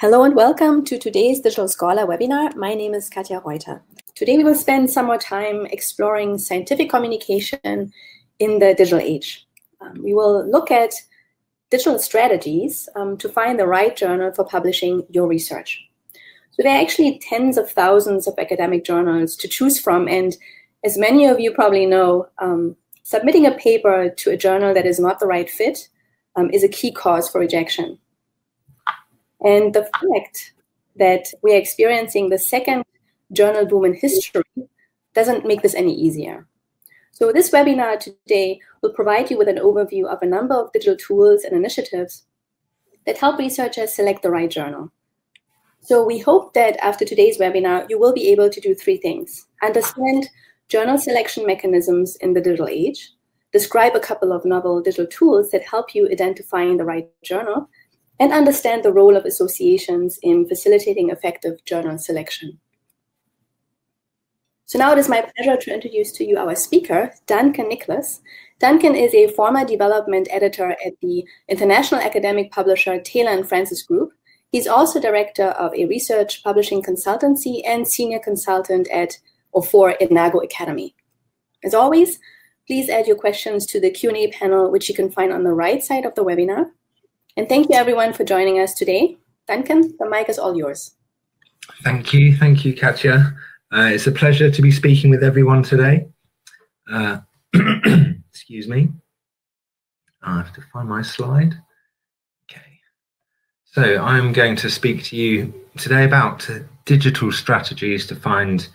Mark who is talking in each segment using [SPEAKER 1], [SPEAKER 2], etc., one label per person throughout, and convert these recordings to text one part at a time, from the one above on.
[SPEAKER 1] Hello and welcome to today's Digital Scholar webinar. My name is Katja Reuter. Today we will spend some more time exploring scientific communication in the digital age. Um, we will look at digital strategies um, to find the right journal for publishing your research. So there are actually tens of thousands of academic journals to choose from. And as many of you probably know, um, submitting a paper to a journal that is not the right fit um, is a key cause for rejection. And the fact that we're experiencing the second journal boom in history doesn't make this any easier. So this webinar today will provide you with an overview of a number of digital tools and initiatives that help researchers select the right journal. So we hope that after today's webinar, you will be able to do three things. Understand journal selection mechanisms in the digital age, describe a couple of novel digital tools that help you identifying the right journal, and understand the role of associations in facilitating effective journal selection. So now it is my pleasure to introduce to you our speaker, Duncan Nicholas. Duncan is a former development editor at the international academic publisher Taylor and Francis Group. He's also director of a research publishing consultancy and senior consultant at or for Enago Academy. As always, please add your questions to the Q&A panel, which you can find on the right side of the webinar. And thank you everyone for joining us today. Duncan, the mic is all yours.
[SPEAKER 2] Thank you. Thank you, Katja. Uh, it's a pleasure to be speaking with everyone today. Uh, excuse me. I have to find my slide. Okay. So I'm going to speak to you today about digital strategies to find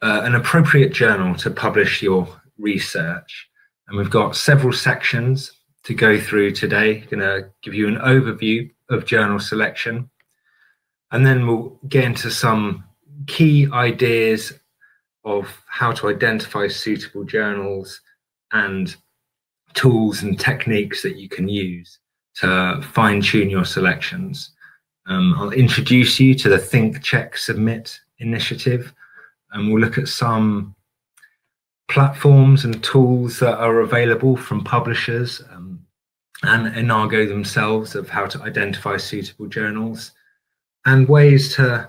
[SPEAKER 2] uh, an appropriate journal to publish your research. And we've got several sections to go through today. Going to give you an overview of journal selection, and then we'll get into some key ideas of how to identify suitable journals and tools and techniques that you can use to fine tune your selections. Um, I'll introduce you to the Think, Check, Submit initiative, and we'll look at some platforms and tools that are available from publishers um, and Enago themselves of how to identify suitable journals and ways to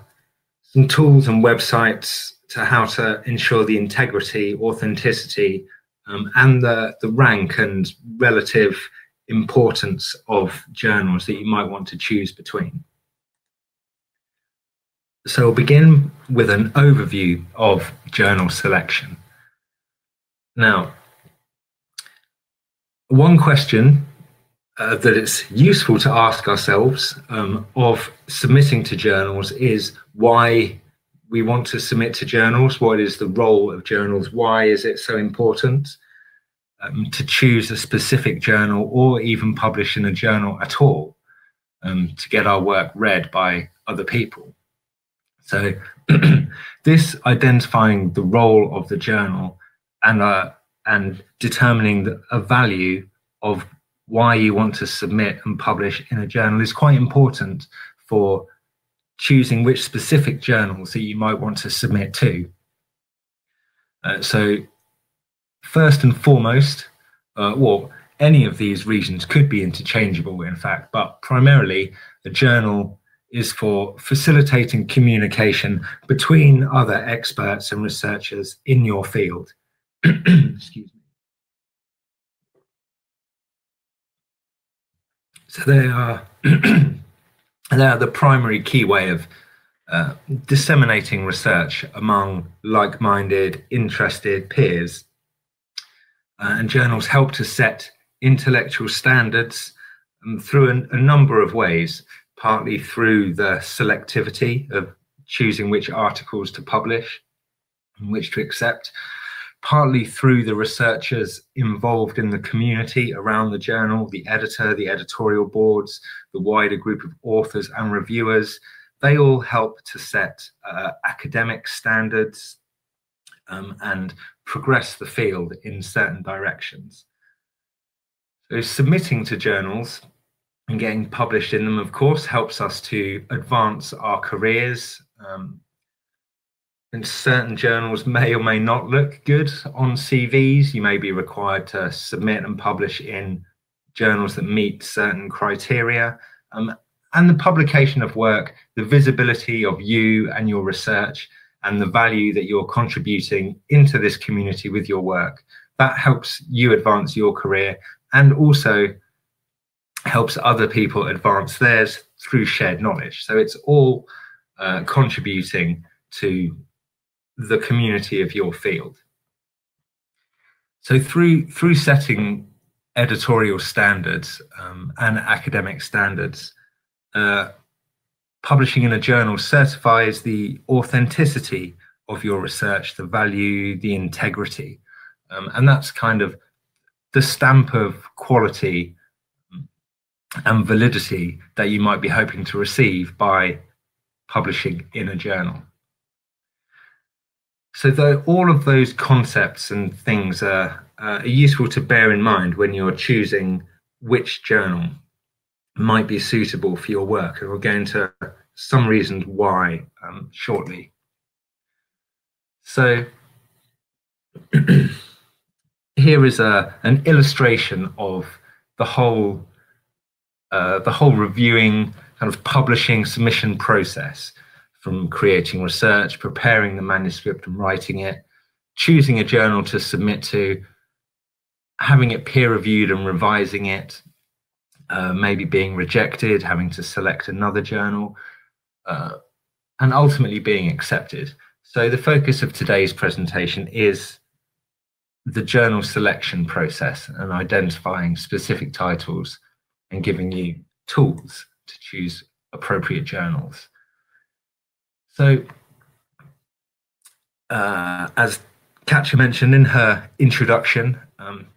[SPEAKER 2] some tools and websites to how to ensure the integrity, authenticity, um, and the, the rank and relative importance of journals that you might want to choose between. So we'll begin with an overview of journal selection. Now, one question uh, that it's useful to ask ourselves um, of submitting to journals is why we want to submit to journals. What is the role of journals? Why is it so important um, to choose a specific journal or even publish in a journal at all um, to get our work read by other people? So, this identifying the role of the journal and uh, and determining the, a value of why you want to submit and publish in a journal is quite important for choosing which specific journals that you might want to submit to. Uh, so, first and foremost, uh, well, any of these reasons could be interchangeable, in fact, but primarily a journal is for facilitating communication between other experts and researchers in your field. Excuse me. So they are they are the primary key way of uh, disseminating research among like-minded, interested peers. Uh, and journals help to set intellectual standards um, through an, a number of ways, partly through the selectivity of choosing which articles to publish and which to accept, partly through the researchers involved in the community around the journal, the editor, the editorial boards, the wider group of authors and reviewers. They all help to set uh, academic standards um, and progress the field in certain directions. So submitting to journals and getting published in them, of course, helps us to advance our careers, um, and certain journals may or may not look good on CVs. You may be required to submit and publish in journals that meet certain criteria, um, and the publication of work, the visibility of you and your research, and the value that you're contributing into this community with your work. That helps you advance your career and also helps other people advance theirs through shared knowledge. So it's all uh, contributing to the community of your field. So through through setting editorial standards um, and academic standards, uh, publishing in a journal certifies the authenticity of your research, the value, the integrity, um, and that's kind of the stamp of quality and validity that you might be hoping to receive by publishing in a journal. So though all of those concepts and things are, uh, are useful to bear in mind when you're choosing which journal might be suitable for your work. And we'll go into some reasons why um, shortly. So here is a, an illustration of the whole uh, the whole reviewing kind of publishing submission process from creating research, preparing the manuscript and writing it, choosing a journal to submit to, having it peer reviewed and revising it, uh, maybe being rejected, having to select another journal, uh, and ultimately being accepted. So the focus of today's presentation is the journal selection process and identifying specific titles and giving you tools to choose appropriate journals. So, uh, as Katja mentioned in her introduction, um,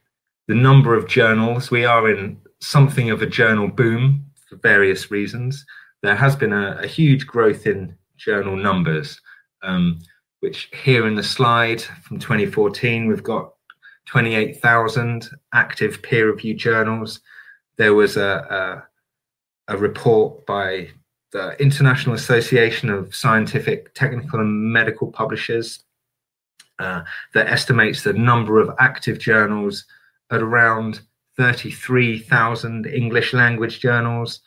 [SPEAKER 2] the number of journals, we are in something of a journal boom for various reasons. There has been a, a huge growth in journal numbers, um, which here in the slide from 2014, we've got 28,000 active peer reviewed journals. There was a, a, a report by the International Association of Scientific, Technical and Medical Publishers uh, that estimates the number of active journals at around 33,000 English language journals,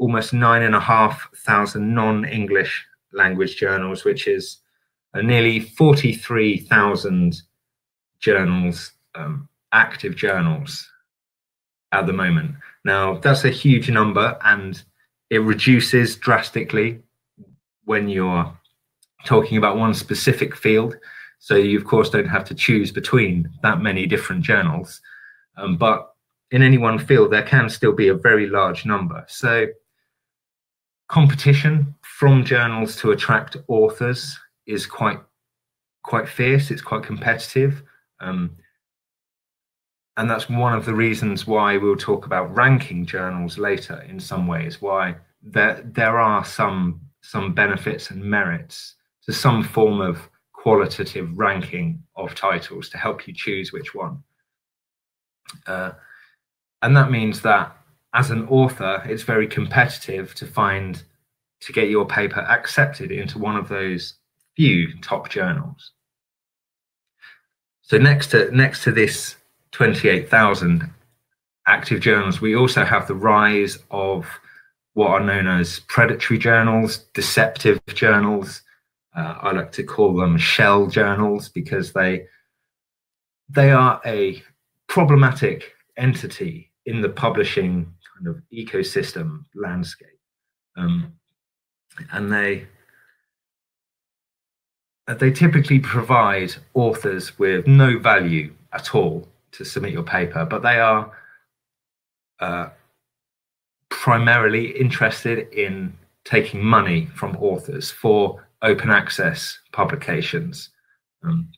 [SPEAKER 2] almost nine and a half thousand non-English language journals, which is uh, nearly 43,000 journals, um, active journals at the moment. Now, that's a huge number and it reduces drastically when you're talking about one specific field. So you, of course, don't have to choose between that many different journals. Um, but in any one field, there can still be a very large number. So competition from journals to attract authors is quite quite fierce. It's quite competitive. Um, and that's one of the reasons why we'll talk about ranking journals later in some ways why there there are some some benefits and merits to some form of qualitative ranking of titles to help you choose which one. Uh, and that means that as an author it's very competitive to find to get your paper accepted into one of those few top journals. So next to next to this 28,000 active journals, we also have the rise of what are known as predatory journals, deceptive journals. Uh, I like to call them shell journals because they they are a problematic entity in the publishing kind of ecosystem landscape, um, and they they typically provide authors with no value at all to submit your paper, but they are uh, primarily interested in taking money from authors for open access publications. Um,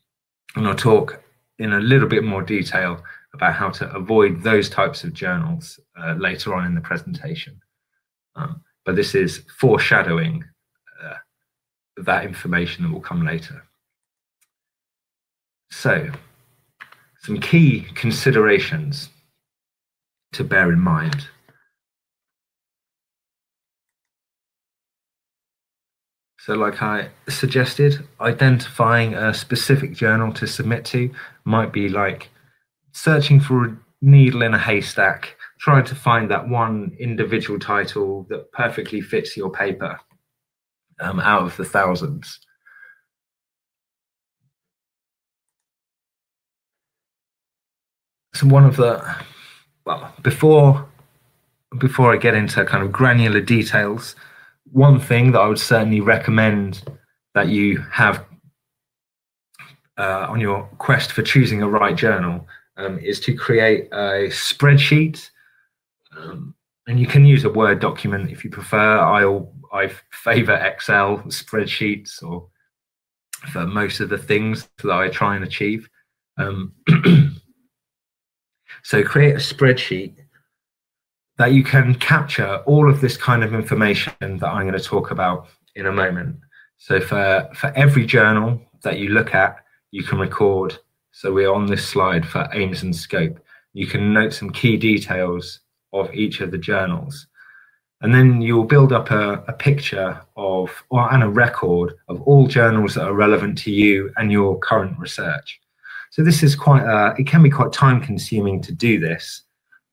[SPEAKER 2] and I'll talk in a little bit more detail about how to avoid those types of journals uh, later on in the presentation. Um, but this is foreshadowing uh, that information that will come later. So some key considerations to bear in mind. So like I suggested, identifying a specific journal to submit to might be like searching for a needle in a haystack, trying to find that one individual title that perfectly fits your paper um, out of the thousands. So one of the well before before I get into kind of granular details, one thing that I would certainly recommend that you have uh, on your quest for choosing a right journal um, is to create a spreadsheet. Um, and you can use a Word document if you prefer. I'll, I favor Excel spreadsheets or for most of the things that I try and achieve. Um, so create a spreadsheet that you can capture all of this kind of information that I'm going to talk about in a moment. So for, for every journal that you look at, you can record. So we're on this slide for aims and scope. You can note some key details of each of the journals. And then you'll build up a, a picture of, or, and a record of all journals that are relevant to you and your current research. So this is quite, uh, it can be quite time consuming to do this,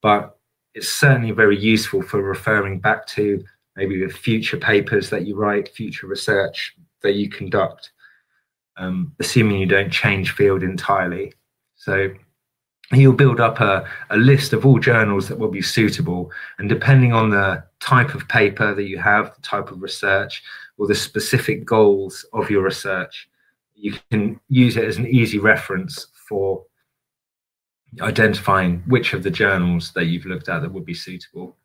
[SPEAKER 2] but it's certainly very useful for referring back to maybe the future papers that you write, future research that you conduct, um, assuming you don't change field entirely. So you'll build up a, a list of all journals that will be suitable. And depending on the type of paper that you have, the type of research, or the specific goals of your research, you can use it as an easy reference for identifying which of the journals that you've looked at that would be suitable.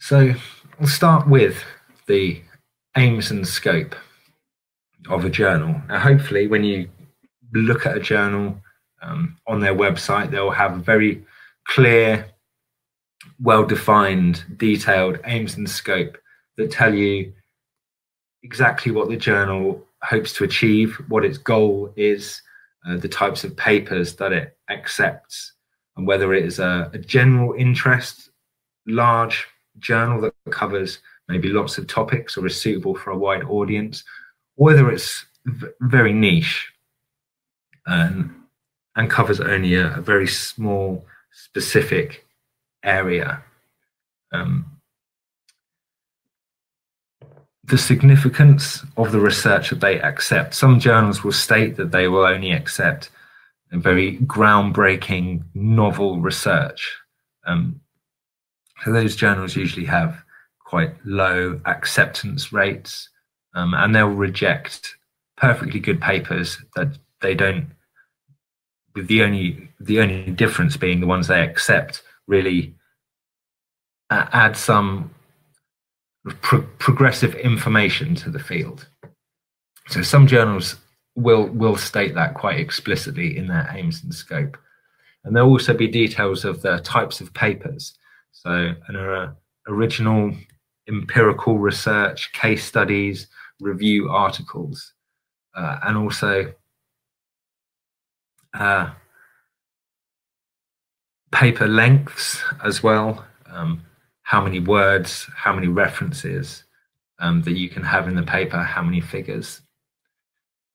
[SPEAKER 2] So we'll start with the aims and scope of a journal. Now, hopefully, when you look at a journal um, on their website, they'll have very clear, well defined, detailed aims and scope that tell you exactly what the journal hopes to achieve, what its goal is, uh, the types of papers that it accepts, and whether it is a, a general interest, large journal that covers maybe lots of topics or is suitable for a wide audience, whether it's very niche and, and covers only a, a very small, specific area. Um, the significance of the research that they accept. Some journals will state that they will only accept very groundbreaking, novel research. Um, so those journals usually have quite low acceptance rates, um, and they'll reject perfectly good papers that they don't. With the only the only difference being the ones they accept really uh, add some pro progressive information to the field. So some journals will will state that quite explicitly in their aims and scope. And there'll also be details of the types of papers. So an uh, original empirical research, case studies, review articles, uh, and also uh, paper lengths as well. Um, how many words, how many references um, that you can have in the paper, how many figures.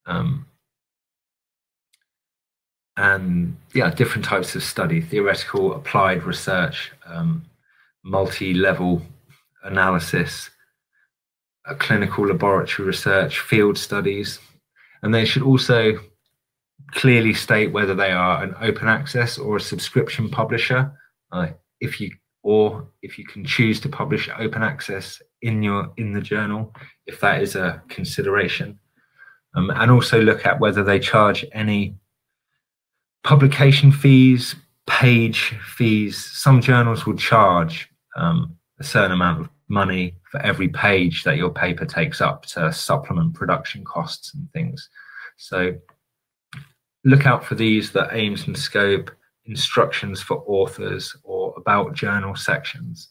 [SPEAKER 2] Um, and yeah, different types of study, theoretical, applied research, um, multi-level analysis, clinical laboratory research, field studies, and they should also clearly state whether they are an open access or a subscription publisher. Uh, if you or if you can choose to publish open access in your in the journal, if that is a consideration, um, and also look at whether they charge any publication fees, page fees. Some journals will charge um, a certain amount of money for every page that your paper takes up to supplement production costs and things. So look out for these, the aims and scope, instructions for authors or about journal sections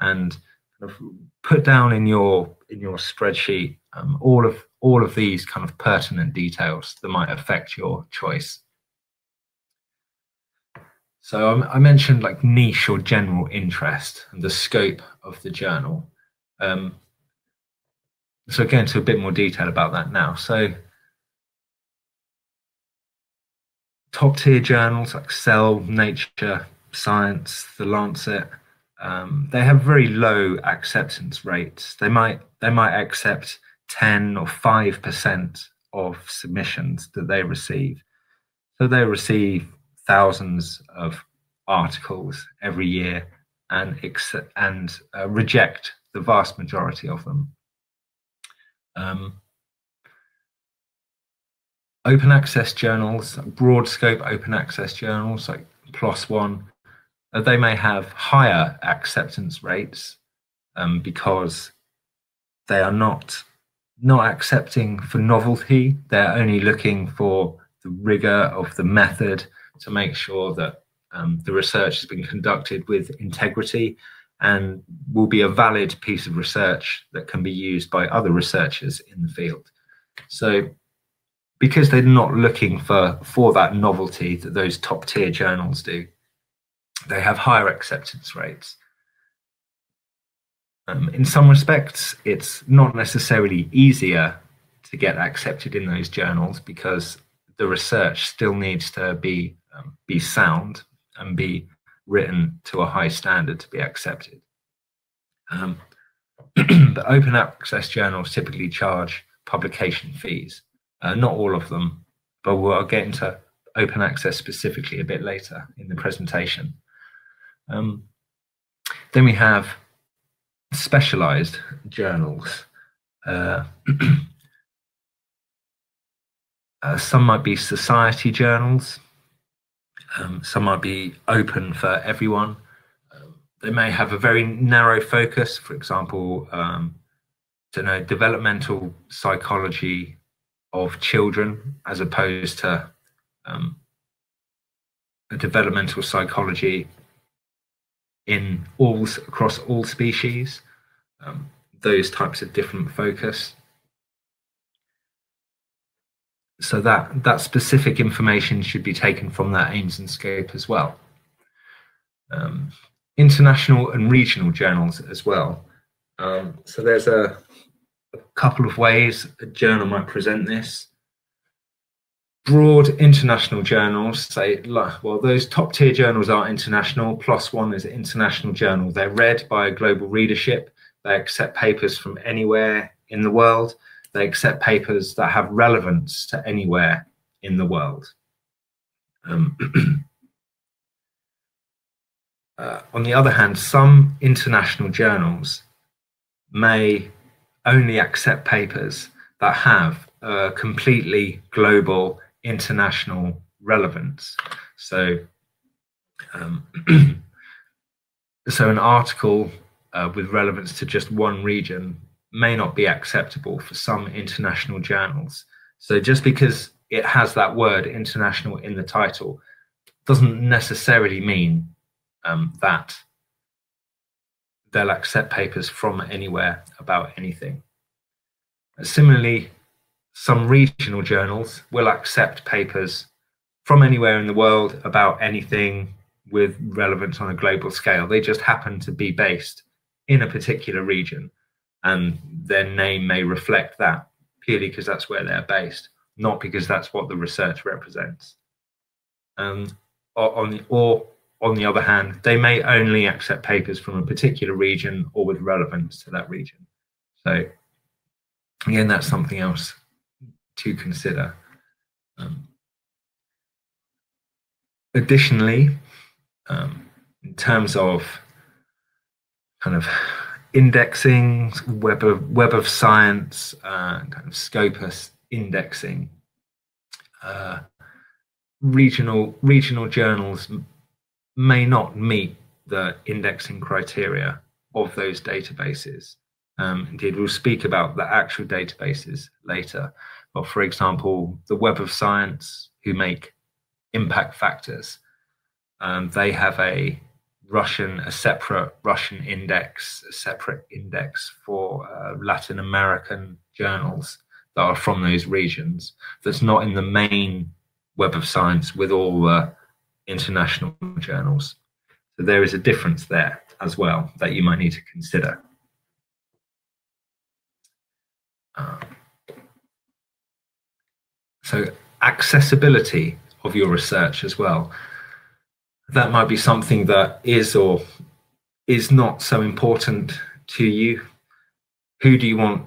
[SPEAKER 2] and kind of put down in your in your spreadsheet um, all of all of these kind of pertinent details that might affect your choice. So um, i mentioned like niche or general interest and the scope of the journal. Um, so go into a bit more detail about that now. So top tier journals like Cell, Nature, Science, The Lancet, um, they have very low acceptance rates. They might they might accept 10 or 5 percent of submissions that they receive. So they receive thousands of articles every year and and uh, reject the vast majority of them. Um, open access journals, broad scope open access journals like PLOS One, uh, they may have higher acceptance rates um, because they are not not accepting for novelty. They're only looking for the rigor of the method to make sure that um, the research has been conducted with integrity and will be a valid piece of research that can be used by other researchers in the field. So because they're not looking for for that novelty that those top tier journals do, they have higher acceptance rates. Um, in some respects, it's not necessarily easier to get accepted in those journals because the research still needs to be um, be sound and be written to a high standard to be accepted. Um, the open access journals typically charge publication fees. Uh, not all of them, but we'll get into open access specifically a bit later in the presentation. Um, then we have specialized journals. Uh, uh, some might be society journals. Um, some might be open for everyone. Um, they may have a very narrow focus, for example, um, know developmental psychology of children as opposed to um, a developmental psychology in all across all species, um, those types of different focus. So that that specific information should be taken from that aims and scope as well. Um, international and regional journals as well. Um, so there's a, a couple of ways a journal might present this. Broad international journals say well those top tier journals are international PLOS One is an international journal. They're read by a global readership. They accept papers from anywhere in the world. They accept papers that have relevance to anywhere in the world. Um, uh, on the other hand some international journals may only accept papers that have a completely global international relevance. So, um, so an article uh, with relevance to just one region may not be acceptable for some international journals. So just because it has that word international in the title doesn't necessarily mean um, that they'll accept papers from anywhere about anything. Similarly, some regional journals will accept papers from anywhere in the world about anything with relevance on a global scale. They just happen to be based in a particular region, and their name may reflect that purely because that's where they're based, not because that's what the research represents. Um, or, on the, or on the other hand, they may only accept papers from a particular region or with relevance to that region. So again, that's something else to consider. Um, additionally, um, in terms of kind of indexing, web of, web of science, uh, kind of Scopus indexing, uh, regional regional journals may not meet the indexing criteria of those databases. Um, indeed, we'll speak about the actual databases later. But for example, the Web of Science, who make impact factors, um, they have a Russian, a separate Russian index, a separate index for uh, Latin American journals that are from those regions. That's not in the main Web of Science with all the international journals. So there is a difference there as well that you might need to consider. Um, so accessibility of your research as well. That might be something that is or is not so important to you. Who do you want?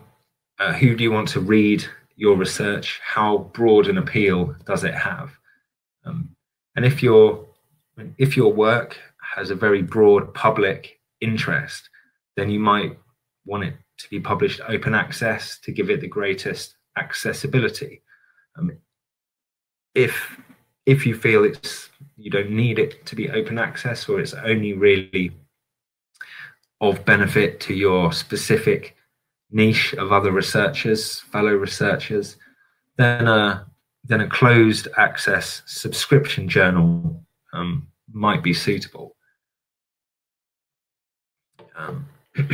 [SPEAKER 2] Uh, who do you want to read your research? How broad an appeal does it have? Um, and if your if your work has a very broad public interest, then you might want it to be published open access to give it the greatest accessibility. Um, if if you feel it's you don't need it to be open access or it's only really of benefit to your specific niche of other researchers, fellow researchers, then a then a closed access subscription journal um, might be suitable. Um,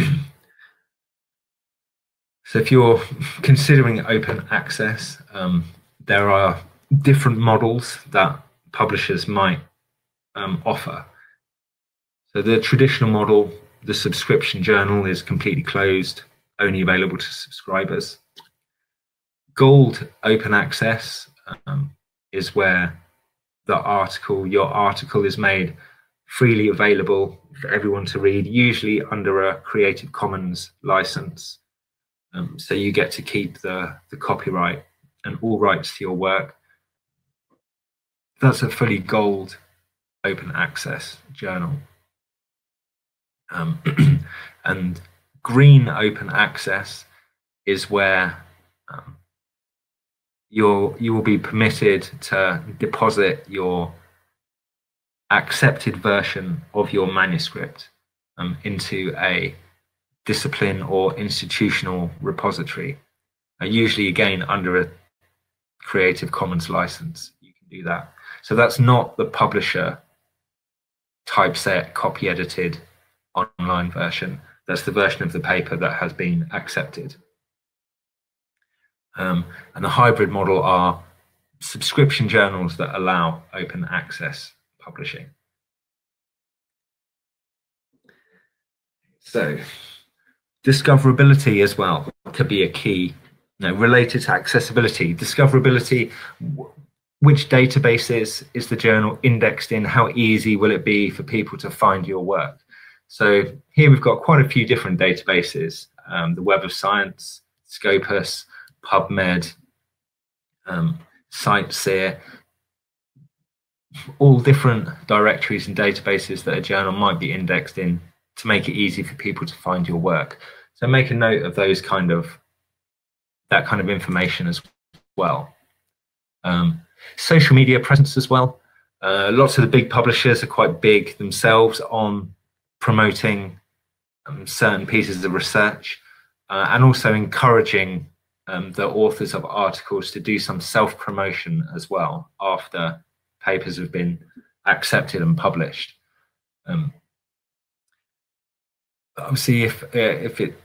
[SPEAKER 2] so if you're considering open access, um, there are different models that publishers might um, offer. So the traditional model, the subscription journal is completely closed, only available to subscribers. Gold open access um, is where the article, your article is made freely available for everyone to read, usually under a Creative Commons license. Um, so you get to keep the, the copyright and all rights to your work. That's a fully gold open access journal. Um, and green open access is where um, you'll, you will be permitted to deposit your accepted version of your manuscript um, into a discipline or institutional repository. Uh, usually, again, under a Creative Commons license, you can do that. So that's not the publisher typeset, copy edited online version. That's the version of the paper that has been accepted. Um, and the hybrid model are subscription journals that allow open access publishing. So discoverability as well could be a key you know, related to accessibility. Discoverability, which databases is the journal indexed in? How easy will it be for people to find your work? So here we've got quite a few different databases, um, the Web of Science, Scopus, PubMed, um, CiteSeer, all different directories and databases that a journal might be indexed in to make it easy for people to find your work. So make a note of those kind of that kind of information as well. Um, social media presence as well. Uh, lots of the big publishers are quite big themselves on promoting um, certain pieces of research uh, and also encouraging um, the authors of articles to do some self promotion as well after papers have been accepted and published. Um, obviously, if uh, if it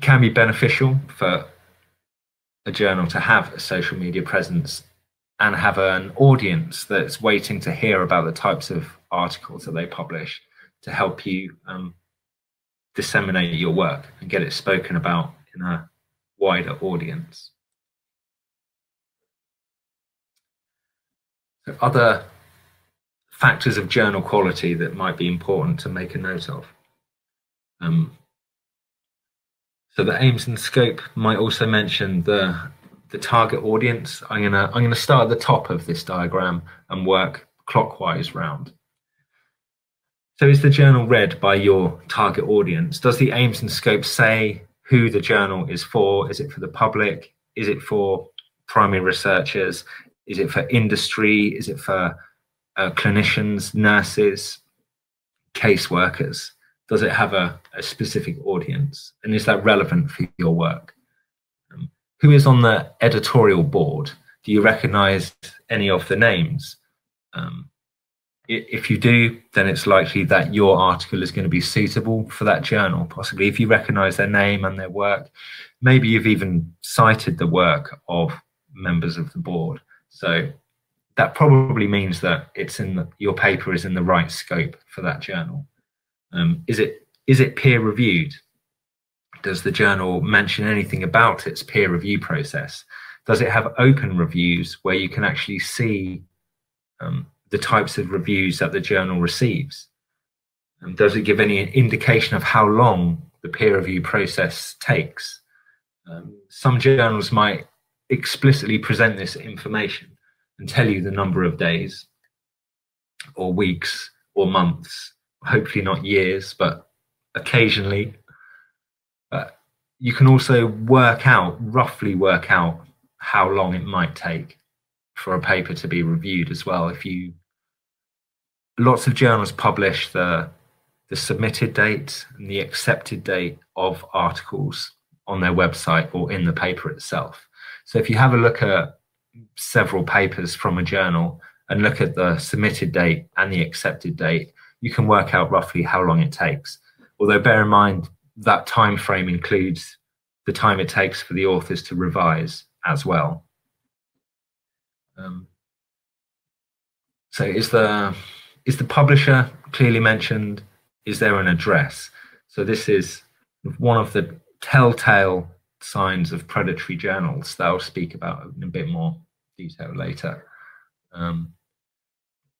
[SPEAKER 2] can be beneficial for a journal to have a social media presence and have an audience that's waiting to hear about the types of articles that they publish to help you um, disseminate your work and get it spoken about in a wider audience. So other factors of journal quality that might be important to make a note of. Um, so the aims and scope might also mention the the target audience. I'm gonna I'm gonna start at the top of this diagram and work clockwise round. So is the journal read by your target audience? Does the aims and scope say who the journal is for? Is it for the public? Is it for primary researchers? Is it for industry? Is it for uh, clinicians, nurses, caseworkers? Does it have a, a, specific audience? And is that relevant for your work? Um, who is on the editorial board? Do you recognize any of the names? Um, if you do, then it's likely that your article is going to be suitable for that journal. Possibly, if you recognize their name and their work, maybe you've even cited the work of members of the board. So that probably means that it's in the, your paper is in the right scope for that journal. Um, is it is it peer reviewed? Does the journal mention anything about its peer review process? Does it have open reviews where you can actually see um, the types of reviews that the journal receives? Um, does it give any indication of how long the peer review process takes? Um, some journals might explicitly present this information and tell you the number of days or weeks or months, hopefully not years, but occasionally. You can also work out, roughly work out how long it might take for a paper to be reviewed as well. If you, lots of journals publish the the submitted date and the accepted date of articles on their website or in the paper itself. So if you have a look at several papers from a journal and look at the submitted date and the accepted date, you can work out roughly how long it takes. Although bear in mind that time frame includes the time it takes for the authors to revise as well. Um, so is the is the publisher clearly mentioned? Is there an address? So this is one of the telltale signs of predatory journals that I'll speak about in a bit more detail later. Um,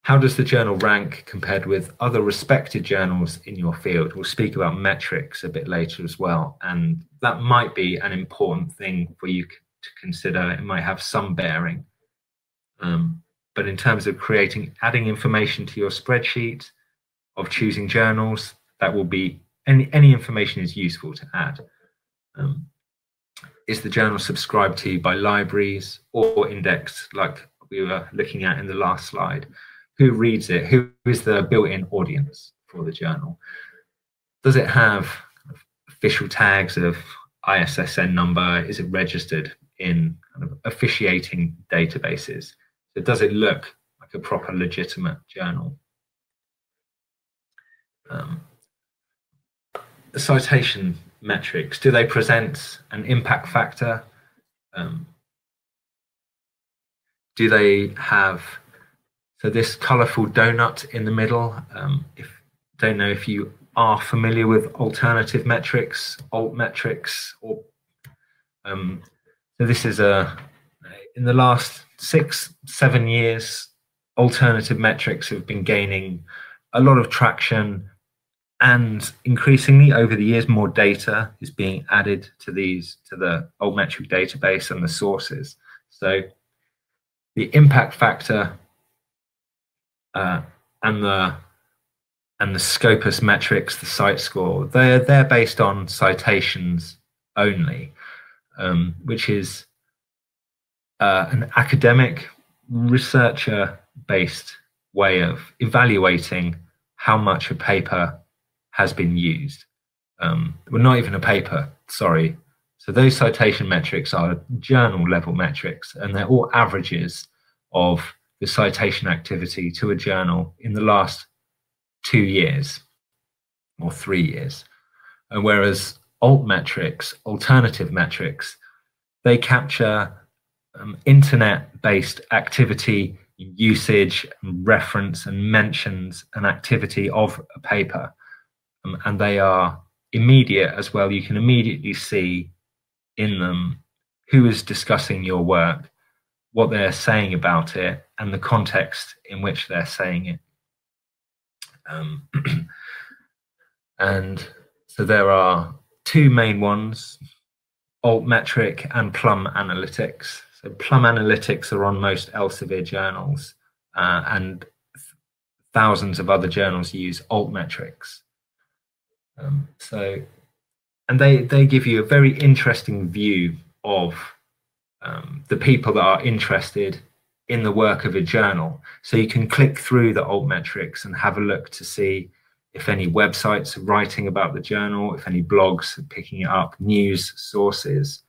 [SPEAKER 2] how does the journal rank compared with other respected journals in your field? We'll speak about metrics a bit later as well. And that might be an important thing for you to consider. It might have some bearing. Um, but in terms of creating, adding information to your spreadsheet, of choosing journals, that will be any, any information is useful to add. Um, is the journal subscribed to by libraries or indexed like we were looking at in the last slide? Who reads it? Who is the built-in audience for the journal? Does it have official tags of ISSN number? Is it registered in kind of officiating databases? So does it look like a proper legitimate journal? Um, the citation metrics, do they present an impact factor? Um, do they have so this colorful donut in the middle? Um, if don't know if you are familiar with alternative metrics, alt metrics, or um, so this is a in the last six seven years, alternative metrics have been gaining a lot of traction. And increasingly over the years more data is being added to these to the altmetric database and the sources. So the impact factor uh, and the and the scopus metrics the cite score they're they're based on citations only um, which is uh, an academic researcher based way of evaluating how much a paper has been used. Um, well, not even a paper, sorry. So those citation metrics are journal level metrics, and they're all averages of the citation activity to a journal in the last two years or three years. And whereas alt metrics, alternative metrics, they capture um, internet based activity, usage, reference, and mentions an activity of a paper um, and they are immediate as well. You can immediately see in them who is discussing your work, what they're saying about it, and the context in which they're saying it. Um, and so there are two main ones altmetric and plum analytics so plum analytics are on most elsevier journals uh, and thousands of other journals use altmetrics um, so, and they they give you a very interesting view of um, the people that are interested in the work of a journal. So you can click through the altmetrics and have a look to see if any websites are writing about the journal, if any blogs are picking it up, news sources.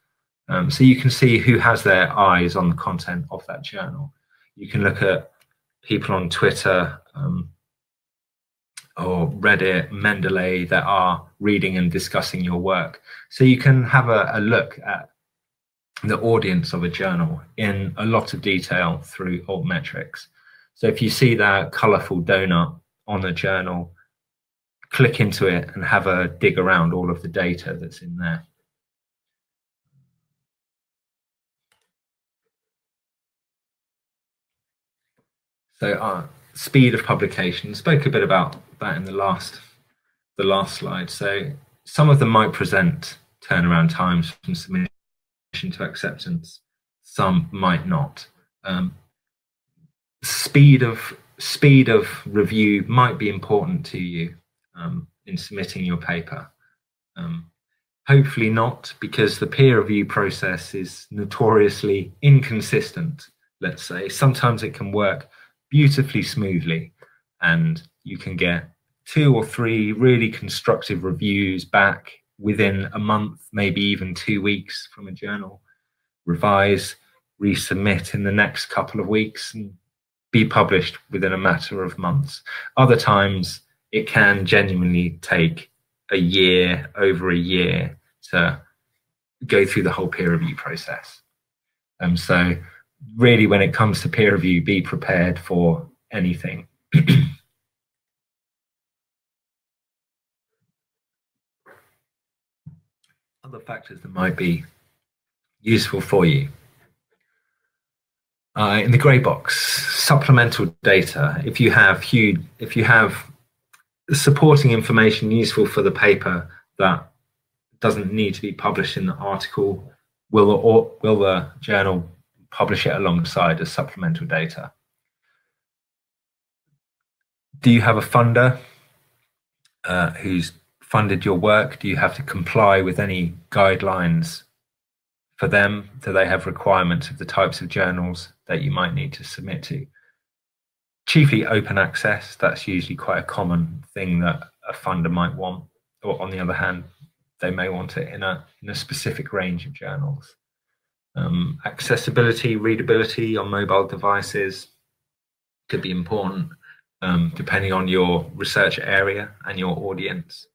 [SPEAKER 2] Um, so you can see who has their eyes on the content of that journal. You can look at people on Twitter, um, or Reddit, Mendeley that are reading and discussing your work. So you can have a, a look at the audience of a journal in a lot of detail through altmetrics. So if you see that colorful donut on a journal, click into it and have a dig around all of the data that's in there. So uh, speed of publication, spoke a bit about that in the last the last slide. So some of them might present turnaround times from submission to acceptance, some might not. Um, speed of speed of review might be important to you um, in submitting your paper. Um, hopefully not, because the peer review process is notoriously inconsistent, let's say. Sometimes it can work beautifully smoothly and you can get two or three really constructive reviews back within a month, maybe even two weeks from a journal, revise, resubmit in the next couple of weeks, and be published within a matter of months. Other times, it can genuinely take a year, over a year, to go through the whole peer review process. Um, so, really, when it comes to peer review, be prepared for anything. Other factors that might be useful for you. Uh, in the grey box, supplemental data. If you have huge, if you have supporting information useful for the paper that doesn't need to be published in the article, will the, or, will the journal publish it alongside as supplemental data? Do you have a funder uh, who's funded your work? Do you have to comply with any guidelines for them? Do they have requirements of the types of journals that you might need to submit to? Chiefly open access, that's usually quite a common thing that a funder might want. Or on the other hand, they may want it in a, in a specific range of journals. Um, accessibility, readability on mobile devices could be important um, depending on your research area and your audience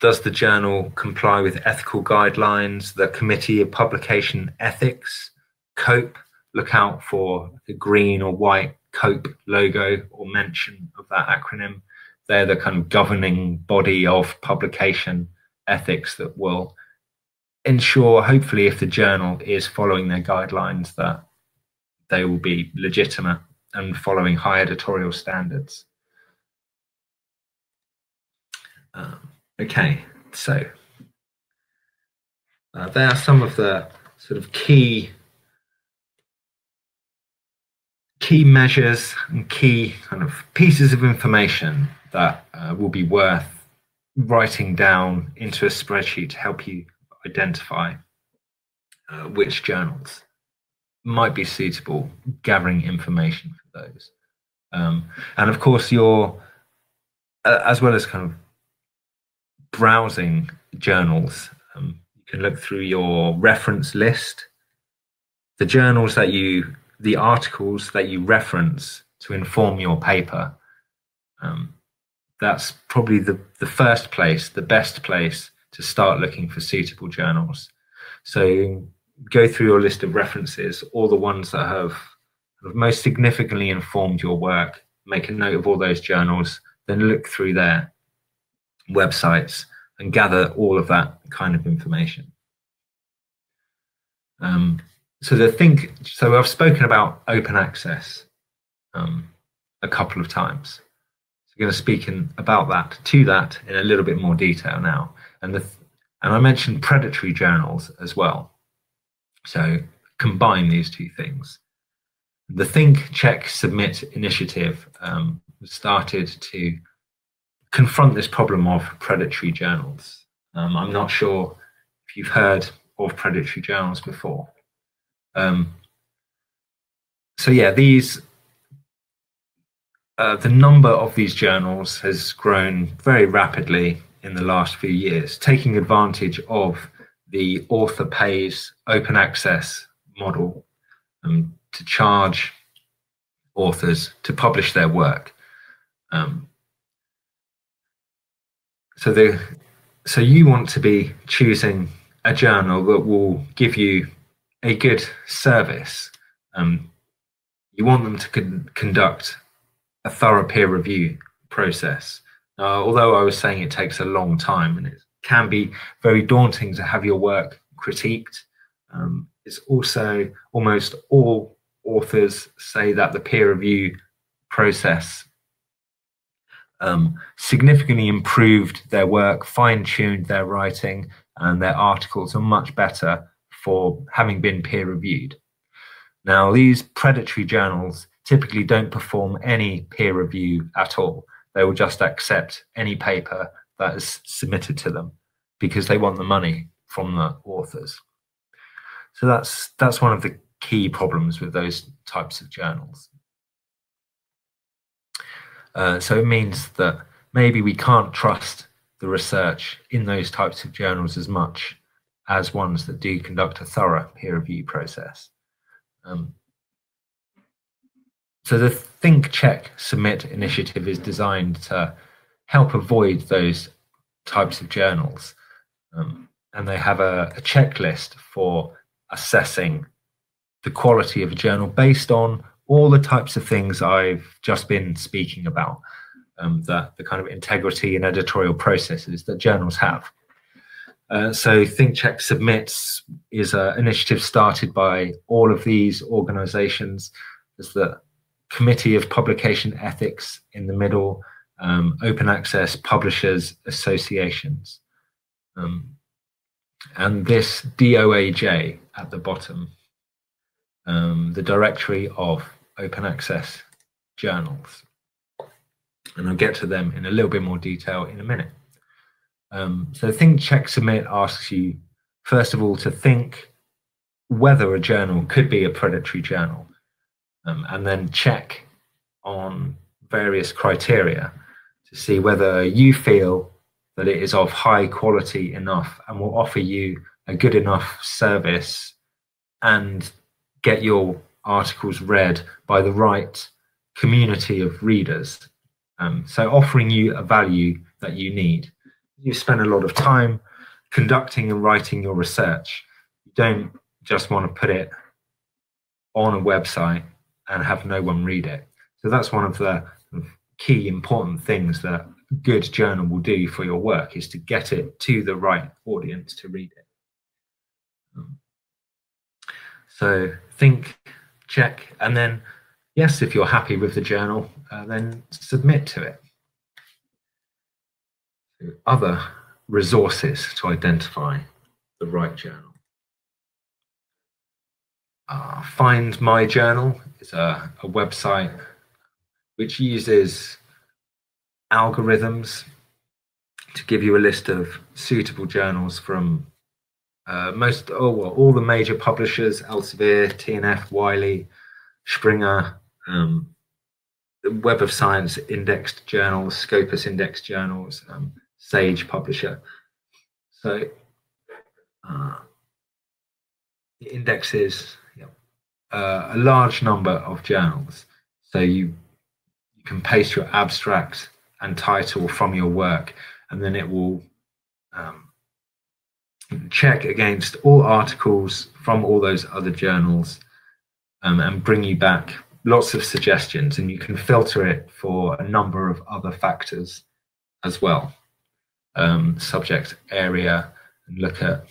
[SPEAKER 2] does the journal comply with ethical guidelines? The Committee of Publication Ethics, COPE, look out for the green or white COPE logo or mention of that acronym. They're the kind of governing body of publication ethics that will ensure, hopefully, if the journal is following their guidelines, that they will be legitimate and following high editorial standards. Um, Okay, so uh, there are some of the sort of key key measures and key kind of pieces of information that uh, will be worth writing down into a spreadsheet to help you identify uh, which journals might be suitable, gathering information for those. Um, and of course, your, uh, as well as kind of browsing journals, um, you can look through your reference list, the journals that you, the articles that you reference to inform your paper. Um, that's probably the, the first place, the best place to start looking for suitable journals. So go through your list of references, all the ones that have, most significantly informed your work, make a note of all those journals, then look through their websites and gather all of that kind of information. Um, so the think, so I've spoken about open access um, a couple of times. So I'm going to speak in, about that to that in a little bit more detail now. And the and I mentioned predatory journals as well. So combine these two things. The Think, Check, Submit initiative um, started to confront this problem of predatory journals. Um, I'm not sure if you've heard of predatory journals before. Um, so yeah, these uh, the number of these journals has grown very rapidly in the last few years, taking advantage of the author pays open access model um, to charge authors to publish their work. Um, so the so you want to be choosing a journal that will give you a good service. Um, you want them to con- conduct a thorough peer review process. Uh, although I was saying it takes a long time and it can be very daunting to have your work critiqued, um, it's also almost all authors say that the peer review process um, significantly improved their work, fine tuned their writing, and their articles are much better for having been peer reviewed. Now, these predatory journals typically don't perform any peer review at all. They will just accept any paper that is submitted to them because they want the money from the authors. So that's that's one of the key problems with those types of journals. Uh, so it means that maybe we can't trust the research in those types of journals as much as ones that do conduct a thorough peer review process. Um, so the Think, Check, Submit initiative is designed to help avoid those types of journals. Um, and they have a, a checklist for assessing the quality of a journal based on all the types of things I've just been speaking about, um, the, the kind of integrity and editorial processes that journals have. Uh, so Think Check Submits is an initiative started by all of these organizations. There's the Committee of Publication Ethics in the middle, um, Open Access Publishers Associations. Um, and this DOAJ at the bottom, um, the directory of open access journals. And I'll get to them in a little bit more detail in a minute. Um, so Think, Check, Submit asks you, first of all, to think whether a journal could be a predatory journal, um, and then check on various criteria to see whether you feel that it is of high quality enough and will offer you a good enough service and get your articles read by the right community of readers. Um, so offering you a value that you need. You spend a lot of time conducting and writing your research. You don't just want to put it on a website and have no one read it. So that's one of the key important things that good journal will do for your work is to get it to the right audience to read it. Um, so think, check, and then, yes, if you're happy with the journal, uh, then submit to it. Other resources to identify the right journal. Uh, Find My Journal is a, a website which uses algorithms to give you a list of suitable journals from uh, most oh well, all the major publishers Elsevier, T&F, Wiley, Springer, um, Web of Science indexed journals, Scopus indexed journals, um, Sage publisher. So uh, it indexes uh, a large number of journals. So you you can paste your abstract and title from your work, and then it will um, check against all articles from all those other journals um, and bring you back lots of suggestions. And you can filter it for a number of other factors as well. Um, subject area, and look at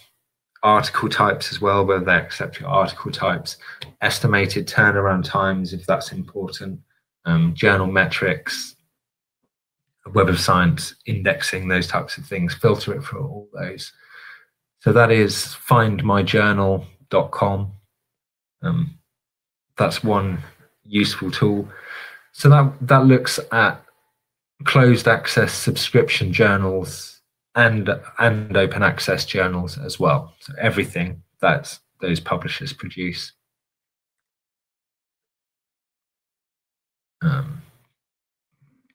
[SPEAKER 2] article types as well, whether they accept your article types, estimated turnaround times if that's important, um, journal metrics, Web of Science indexing, those types of things, filter it for all those. So that is findmyjournal.com. Um, that's one useful tool. So that, that looks at closed access subscription journals and, and open access journals as well. So everything that those publishers produce. Um,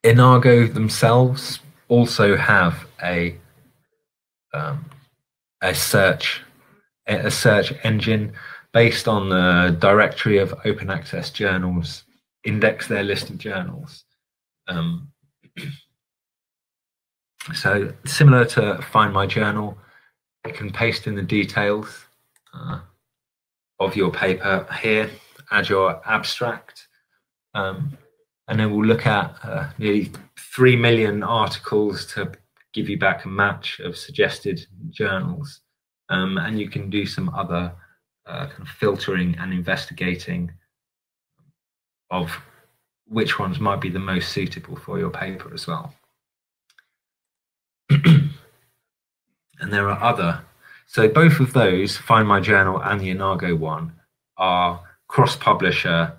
[SPEAKER 2] Enago themselves also have a um, a search a search engine based on the directory of open access journals, index their list of journals. Um, so similar to Find My Journal, you can paste in the details uh, of your paper here, add your abstract, um, and then we'll look at uh, nearly 3 million articles to give you back a match of suggested journals. Um, and you can do some other uh, kind of filtering and investigating of which ones might be the most suitable for your paper as well. and there are other. So both of those, Find My Journal and the Enago one, are cross-publisher,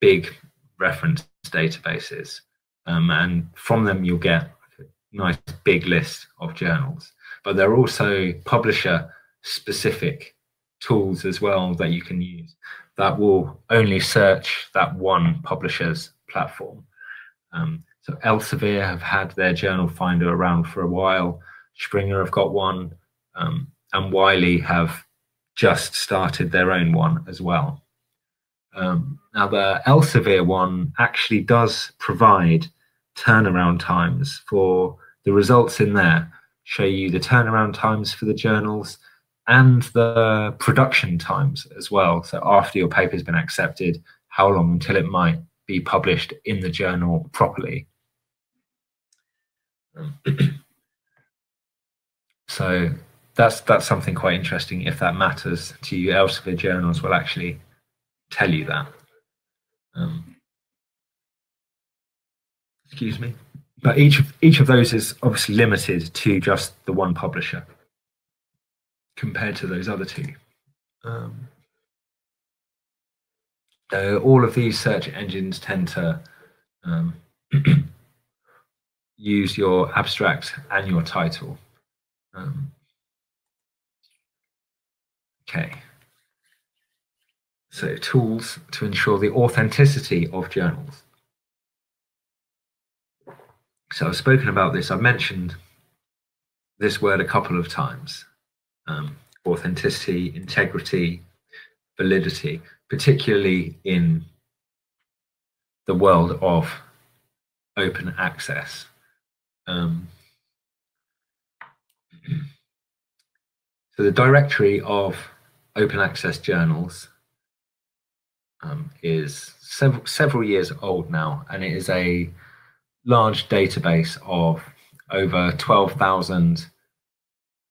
[SPEAKER 2] big reference databases. Um, and from them, you'll get a nice big list of journals. But they're also publisher-specific tools as well that you can use that will only search that one publisher's platform. Um, so Elsevier have had their journal finder around for a while. Springer have got one, um, and Wiley have just started their own one as well. Um, now the Elsevier one actually does provide turnaround times for the results in there. Show you the turnaround times for the journals and the production times as well. So after your paper has been accepted, how long until it might be published in the journal properly. so that's that's something quite interesting. If that matters to you, Elsevier journals will actually tell you that. Um, excuse me. But each of, each of those is obviously limited to just the one publisher compared to those other two. Um, so all of these search engines tend to um, use your abstract and your title. Um, okay. So tools to ensure the authenticity of journals. So I've spoken about this. I've mentioned this word a couple of times um, authenticity, integrity, validity, particularly in the world of open access. Um, so the directory of open access journals um, is several, several years old now, and it is a large database of over 12,000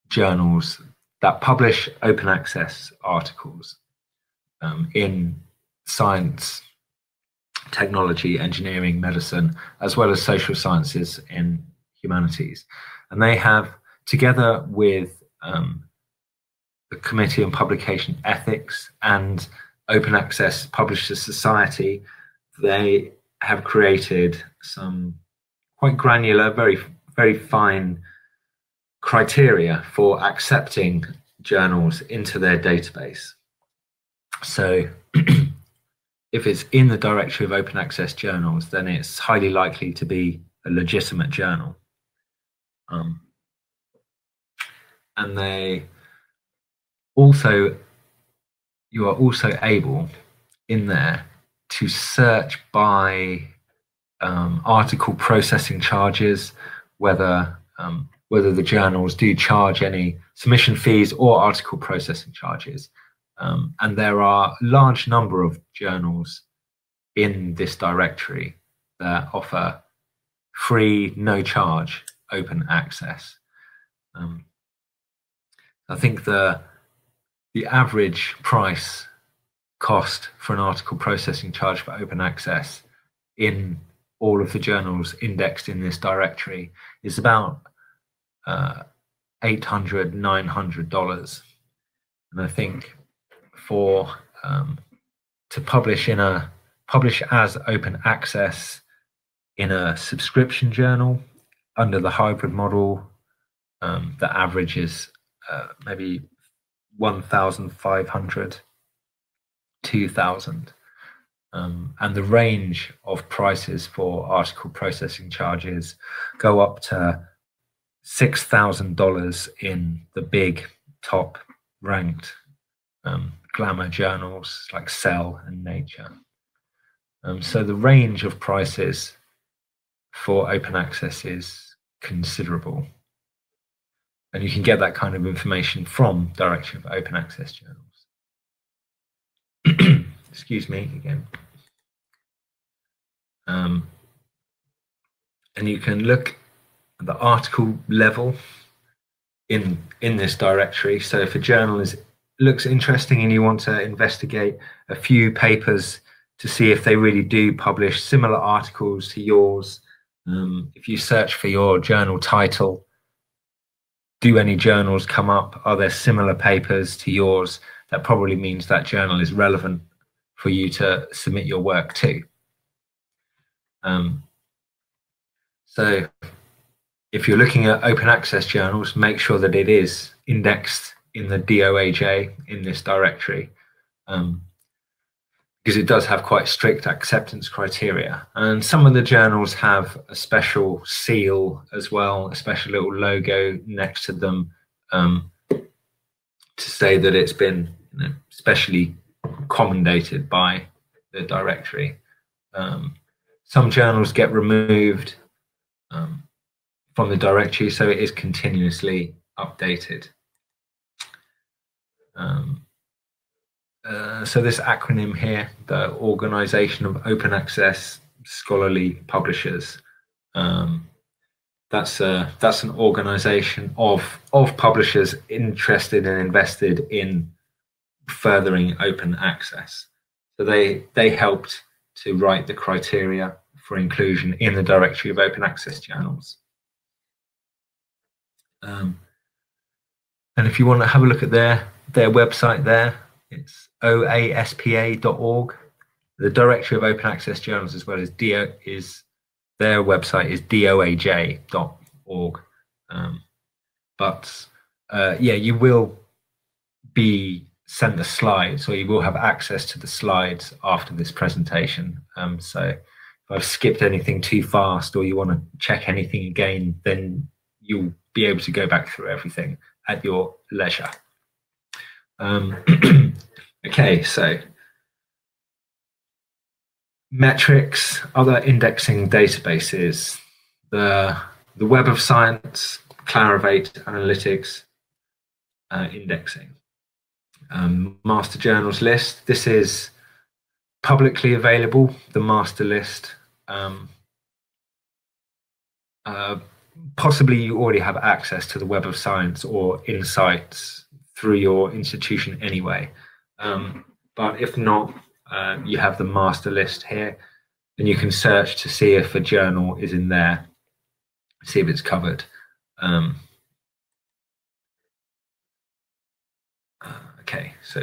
[SPEAKER 2] journals that publish open access articles um, in science, technology, engineering, medicine, as well as social sciences in humanities. And they have, together with um, the Committee on Publication Ethics and Open Access Publishers Society, they have created some quite granular, very, very fine criteria for accepting journals into their database. So if it's in the directory of open access journals, then it's highly likely to be a legitimate journal. Um, and they also, you are also able in there to search by um, article processing charges, whether um, whether the journals do charge any submission fees or article processing charges. Um, and there are a large number of journals in this directory that offer free, no charge, open access. Um, I think the the average price cost for an article processing charge for open access in all of the journals indexed in this directory is about uh, 800 $900 and i think for um, to publish in a publish as open access in a subscription journal under the hybrid model um, the average is uh, maybe 1500 2000 um, and the range of prices for article processing charges go up to $6,000 in the big top ranked um, glamour journals like Cell and Nature. Um, so the range of prices for open access is considerable. And you can get that kind of information from Directory of Open Access Journals. Excuse me again. Um, and you can look at the article level in in this directory. So if a journal is looks interesting and you want to investigate a few papers to see if they really do publish similar articles to yours. Um, if you search for your journal title, do any journals come up? Are there similar papers to yours? That probably means that journal is relevant for you to submit your work to. Um, so if you're looking at open access journals, make sure that it is indexed in the DOAJ in this directory. Um, because it does have quite strict acceptance criteria. And some of the journals have a special seal as well, a special little logo next to them um, to say that it's been you know, specially commendated by the directory. Um, some journals get removed um, from the directory, so it is continuously updated. Um, uh, so this acronym here, the Organization of Open Access Scholarly Publishers, um, that's a, that's an organization of of publishers interested and invested in furthering open access. So they they helped to write the criteria for inclusion in the directory of open access journals. Um, and if you want to have a look at their their website there, it's oaspa.org. The directory of open access journals as well as DO is their website is doaj.org. Um, but uh, yeah, you will be sent the slides or you will have access to the slides after this presentation. Um, so if I've skipped anything too fast or you want to check anything again, then you'll be able to go back through everything at your leisure. Um, okay, so metrics, other indexing databases, the, the Web of Science, Clarivate Analytics, uh, indexing. Um, master journals list. This is publicly available, the master list. Um, uh, possibly you already have access to the Web of Science or InCites through your institution anyway. Um, but if not, uh, you have the master list here, and you can search to see if a journal is in there, see if it's covered. Um, uh, okay, so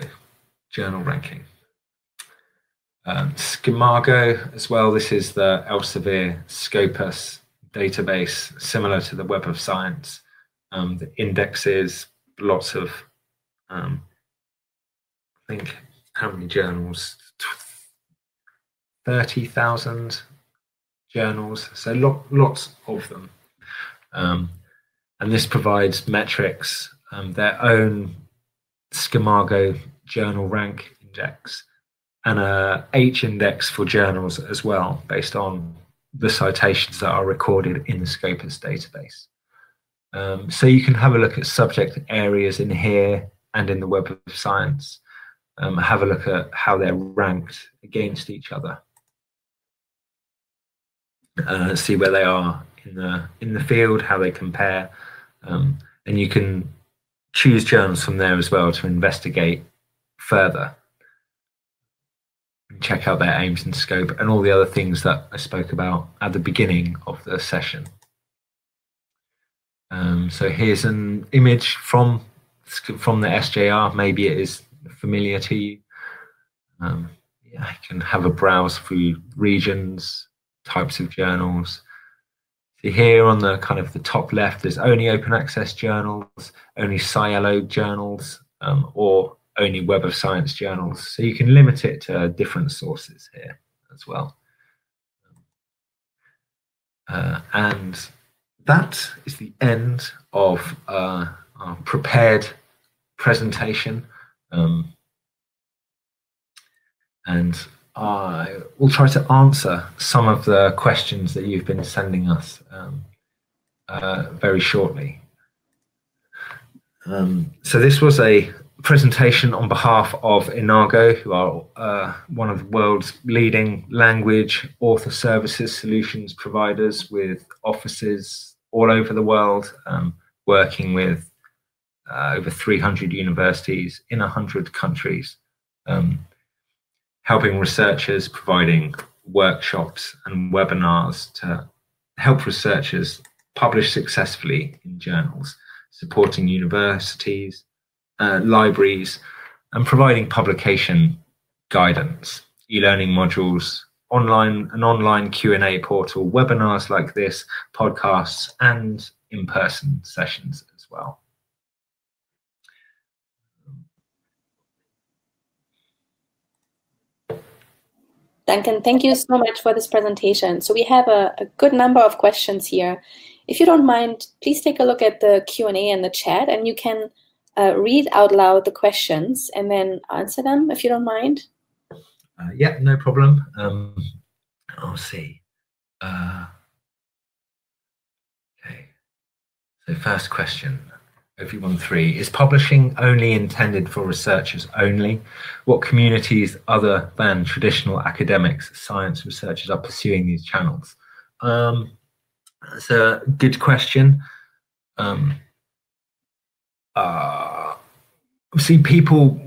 [SPEAKER 2] journal ranking. Um, Scimago as well. This is the Elsevier Scopus database, similar to the Web of Science. Um, indexes, lots of um, think how many journals? Thirty thousand journals, so lo- lots of them. Um, and this provides metrics, um, their own Scimago journal rank index, and a H index for journals as well, based on the citations that are recorded in the Scopus database. Um, so you can have a look at subject areas in here and in the Web of Science. Um, have a look at how they're ranked against each other. Uh, see where they are in the in the field, how they compare, um, and you can choose journals from there as well to investigate further. Check out their aims and scope and all the other things that I spoke about at the beginning of the session. Um, so here's an image from from the SJR. Maybe it is familiar to you. Um, yeah, you can have a browse through regions, types of journals. So here on the kind of the top left, there's only open access journals, only SciELO journals, um, or only Web of Science journals. So you can limit it to different sources here as well. Uh, and that is the end of uh, our prepared presentation. Um, and I will try to answer some of the questions that you've been sending us um, uh, very shortly. Um, so this was a presentation on behalf of Enago, who are uh, one of the world's leading language author services solutions providers with offices all over the world, um, working with uh, over 300 universities in 100 countries, um, helping researchers, providing workshops and webinars to help researchers publish successfully in journals, supporting universities, uh, libraries, and providing publication guidance, e-learning modules, online an online Q&A portal, webinars like this, podcasts, and in-person sessions as well.
[SPEAKER 1] Duncan, thank you so much for this presentation. So we have a, a, good number of questions here. If you don't mind, please take a look at the Q&A and the chat, and you can uh, read out loud the questions and then answer them, if you don't mind.
[SPEAKER 2] Uh, yeah, no problem. Um, I'll see. Uh, okay. So first question. OV13, is publishing only intended for researchers only? What communities other than traditional academics, science researchers are pursuing these channels? Um, that's a good question. Um, uh, see, people,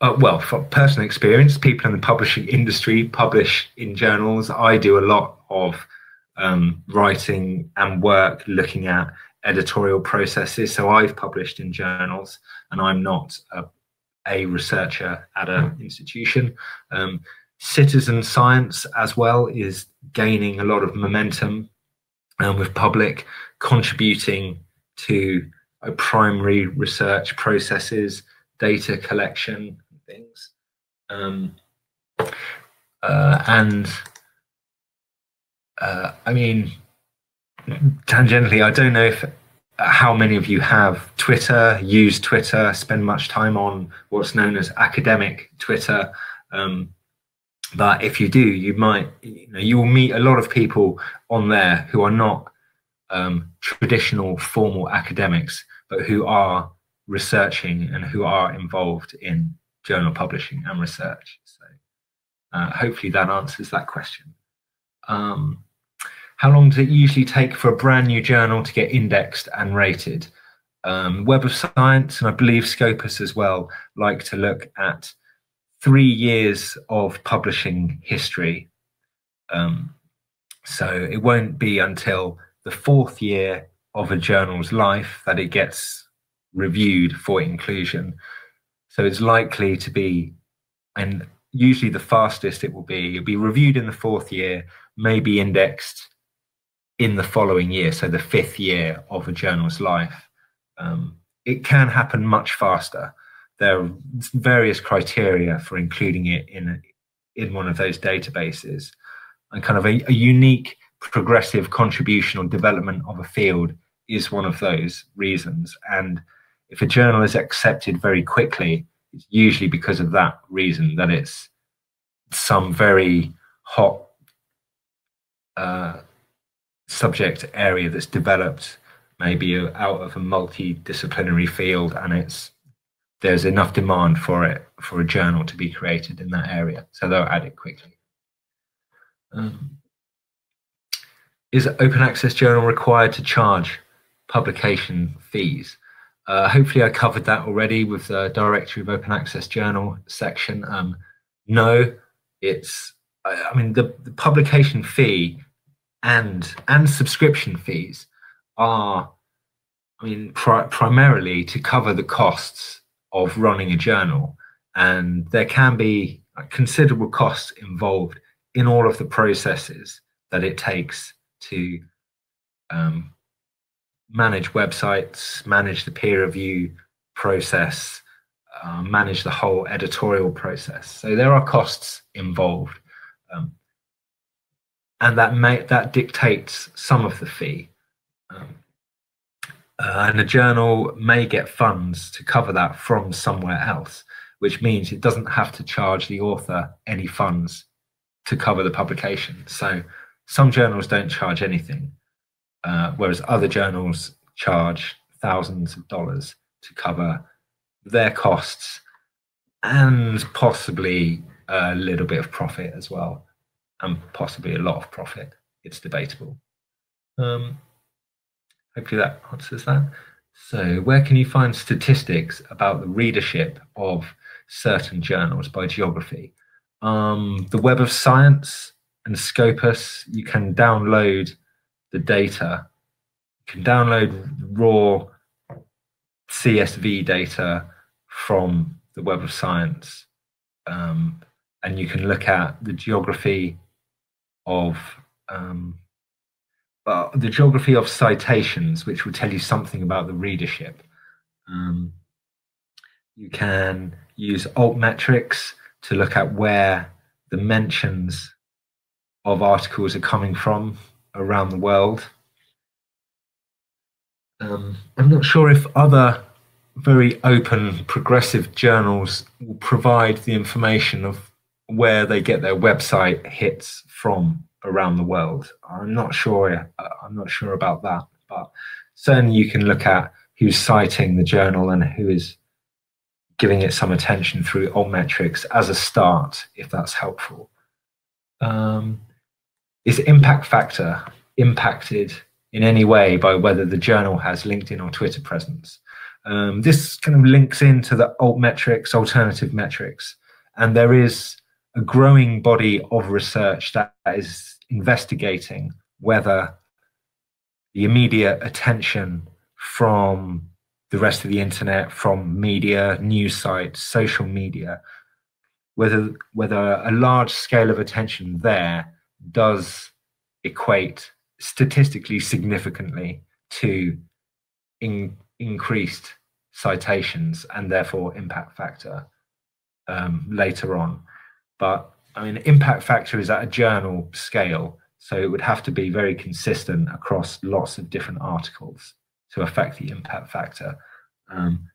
[SPEAKER 2] uh, well, from personal experience, people in the publishing industry publish in journals. I do a lot of um, writing and work looking at editorial processes. So I've published in journals, and I'm not a, a researcher at an institution. Um, citizen science as well is gaining a lot of momentum um, with public contributing to uh, primary research processes, data collection, and things. Um, uh, and uh, I mean, tangentially, I don't know if how many of you have Twitter, use Twitter, spend much time on what's known as academic Twitter. Um, but if you do, you might, you know, you will meet a lot of people on there who are not um, traditional formal academics, but who are researching and who are involved in journal publishing and research. So uh, hopefully that answers that question. Um, how long does it usually take for a brand new journal to get indexed and rated? Um, Web of Science and I believe Scopus as well like to look at three years of publishing history. Um, so it won't be until the fourth year of a journal's life that it gets reviewed for inclusion. So it's likely to be, and usually the fastest it will be, it'll be reviewed in the fourth year, maybe indexed in the following year, so the fifth year of a journal's life. Um, it can happen much faster. There are various criteria for including it in in one of those databases, and kind of a, a unique progressive contribution or development of a field is one of those reasons. And if a journal is accepted very quickly, it's usually because of that reason that it's some very hot uh, subject area that's developed maybe out of a multidisciplinary field and it's there's enough demand for it for a journal to be created in that area. So they'll add it quickly. Um, is open access journal required to charge publication fees? Uh, hopefully i covered that already with the directory of open access journal section. Um, no it's I mean the, the publication fee and and subscription fees are, I mean, pri primarily to cover the costs of running a journal, and there can be considerable costs involved in all of the processes that it takes to um, manage websites, manage the peer review process, uh, manage the whole editorial process. So there are costs involved. Um, and that may that dictates some of the fee. Um, uh, and a journal may get funds to cover that from somewhere else, which means it doesn't have to charge the author any funds to cover the publication. So some journals don't charge anything, uh, whereas other journals charge thousands of dollars to cover their costs and possibly a little bit of profit as well and possibly a lot of profit. It's debatable. Um, hopefully that answers that. So, where can you find statistics about the readership of certain journals by geography? um, the Web of Science and Scopus, you can download the data. You can download raw CSV data from the Web of Science, um, and you can look at the geography of um, uh, the geography of citations, which will tell you something about the readership. Um, you can use altmetrics to look at where the mentions of articles are coming from around the world. Um, I'm not sure if other very open progressive journals will provide the information of where they get their website hits from around the world. I'm not sure. Uh, I'm not sure about that, but certainly you can look at who's citing the journal and who is giving it some attention through altmetrics as a start, if that's helpful. Um, is impact factor impacted in any way by whether the journal has LinkedIn or Twitter presence? Um, this kind of links into the altmetrics, alternative metrics, and there is a growing body of research that is investigating whether the immediate attention from the rest of the internet, from media, news sites, social media, whether whether a large scale of attention there does equate statistically significantly to in, increased citations and therefore impact factor um, later on. But I mean, impact factor is at a journal scale, so it would have to be very consistent across lots of different articles to affect the impact factor. Um,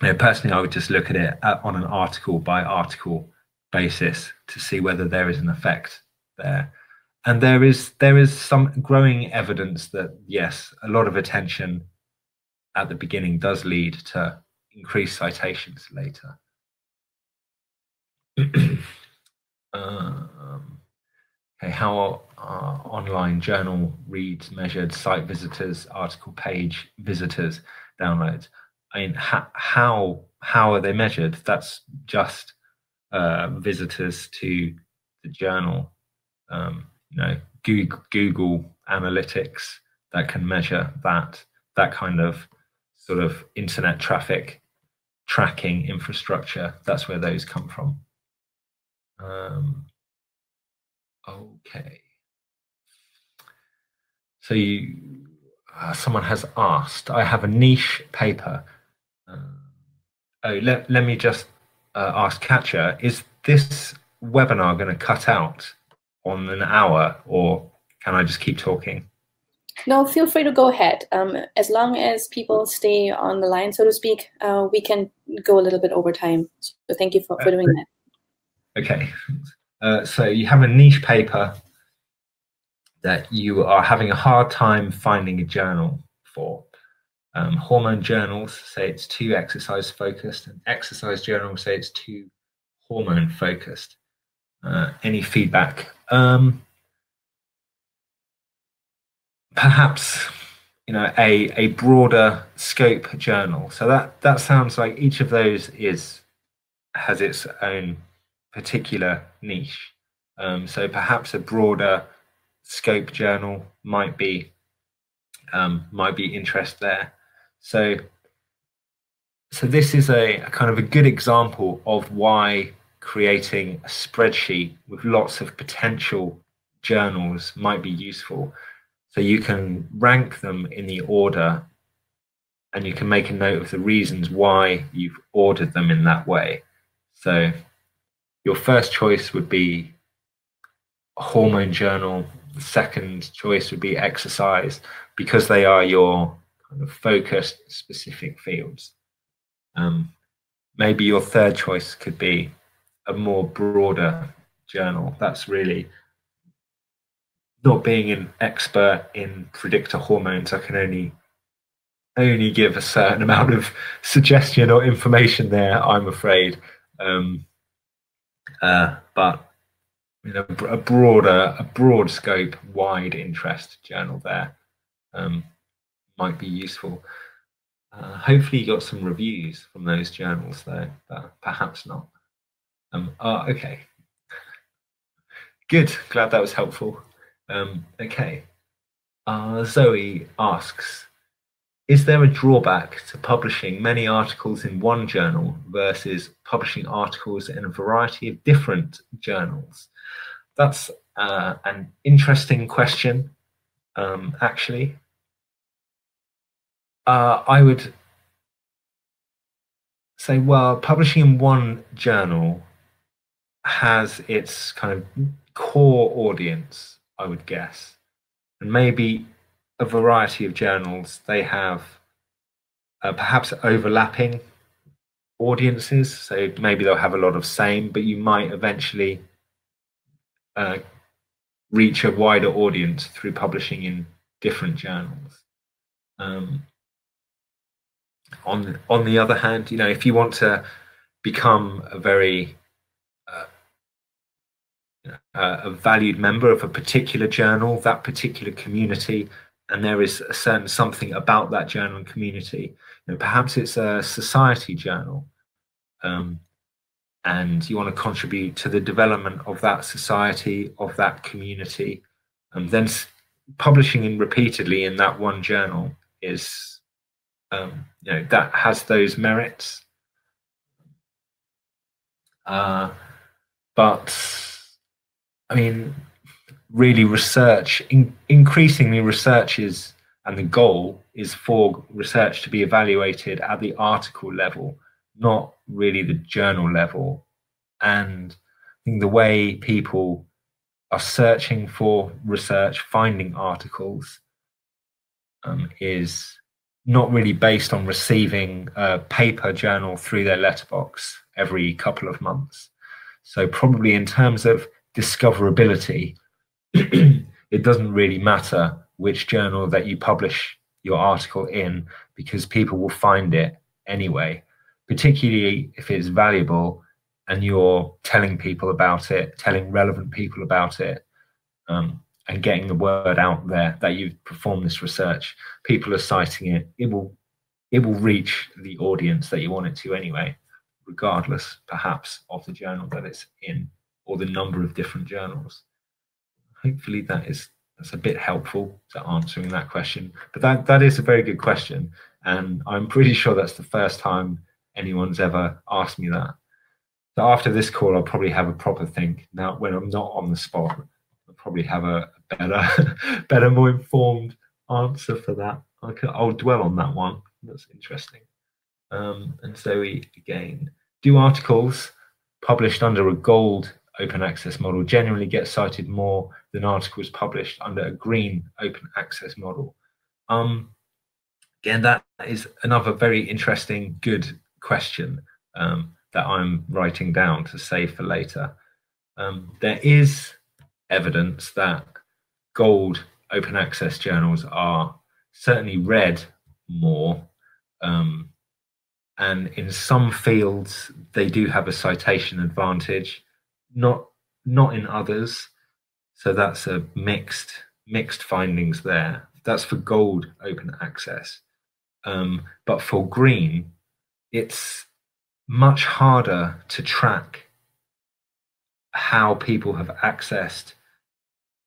[SPEAKER 2] you know, personally, I would just look at it at, on an article by article basis to see whether there is an effect there. And there is there is some growing evidence that yes, a lot of attention at the beginning does lead to increased citations later. um, okay, how uh, online journal reads measured site visitors, article page visitors, downloads. I mean, ha- how how are they measured? That's just uh, visitors to the journal. Um, you know, Google, Google Analytics that can measure that that kind of sort of internet traffic tracking infrastructure. That's where those come from. Um, okay. So you, uh, someone has asked, I have a niche paper. Uh, oh, let, let me just uh, ask Katja, is this webinar going to cut out on an hour or can I just keep talking?
[SPEAKER 1] No, feel free to go ahead. Um, as long as people stay on the line, so to speak, uh, we can go a little bit over time. So thank you for, for doing that.
[SPEAKER 2] Okay. Uh, so you have a niche paper that you are having a hard time finding a journal for. Um, hormone journals say it's too exercise focused, and exercise journals say it's too hormone focused. Uh, any feedback? Um, perhaps you know a a broader scope journal. So that that sounds like each of those is has its own particular niche. Um, so perhaps a broader scope journal might be um, might be interest there. So so this is a, a kind of a good example of why creating a spreadsheet with lots of potential journals might be useful. So you can rank them in the order and you can make a note of the reasons why you've ordered them in that way. So your first choice would be a hormone journal. The second choice would be exercise because they are your kind of focused specific fields. Um, maybe your third choice could be a more broader journal. That's really not being an expert in predictor hormones. I can only only give a certain amount of suggestion or information there. I'm afraid. Um, uh, but you know, a broader, a broad scope, wide interest journal there um, might be useful. Uh, hopefully, you got some reviews from those journals, though, but perhaps not. Um, uh, okay. Good. Glad that was helpful. Um, okay. Uh, Zoe asks, is there a drawback to publishing many articles in one journal versus publishing articles in a variety of different journals? That's uh, an interesting question, um, actually. Uh, I would say, well, publishing in one journal has its kind of core audience, I would guess. And maybe a variety of journals, they have uh, perhaps overlapping audiences. So maybe they'll have a lot of same, but you might eventually uh, reach a wider audience through publishing in different journals. Um, on on the other hand, you know, if you want to become a very uh, a valued member of a particular journal, that particular community, and there is a certain something about that journal and community. You know, perhaps it's a society journal, um, and you want to contribute to the development of that society, of that community, and then publishing in repeatedly in that one journal is, um, you know, that has those merits. Uh, but I mean, really research in, increasingly research is and the goal is for research to be evaluated at the article level not really the journal level. And i think the way people are searching for research finding articles um, is not really based on receiving a paper journal through their letterbox every couple of months. So probably in terms of discoverability it doesn't really matter which journal that you publish your article in because people will find it anyway, particularly if it's valuable and you're telling people about it, telling relevant people about it, um, and getting the word out there that you've performed this research. People are citing it. It will it will reach the audience that you want it to anyway, regardless perhaps of the journal that it's in or the number of different journals hopefully that is that's a bit helpful to answering that question. But that that is a very good question, and I'm pretty sure that's the first time anyone's ever asked me that. So after this call, I'll probably have a proper think. Now, when I'm not on the spot, I'll probably have a better, better, more informed answer for that. I'll dwell on that one. That's interesting. Um, and so we again do articles published under a gold open access model generally get cited more than articles published under a green open access model. Um, again, that is another very interesting, good question um, that I'm writing down to save for later. Um, there is evidence that gold open access journals are certainly read more um, and in some fields they do have a citation advantage not not in others. So that's a mixed mixed findings there. That's for gold open access. Um, but for green, it's much harder to track how people have accessed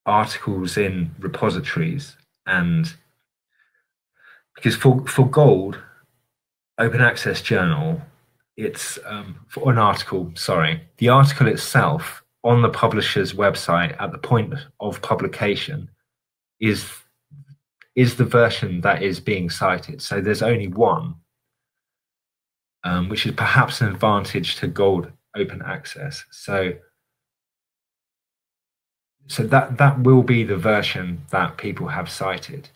[SPEAKER 2] articles in repositories and because for for gold open access journal it's um, for an article. Sorry, the article itself on the publisher's website at the point of publication is is the version that is being cited. So there's only one, um, which is perhaps an advantage to gold open access. So so that that will be the version that people have cited.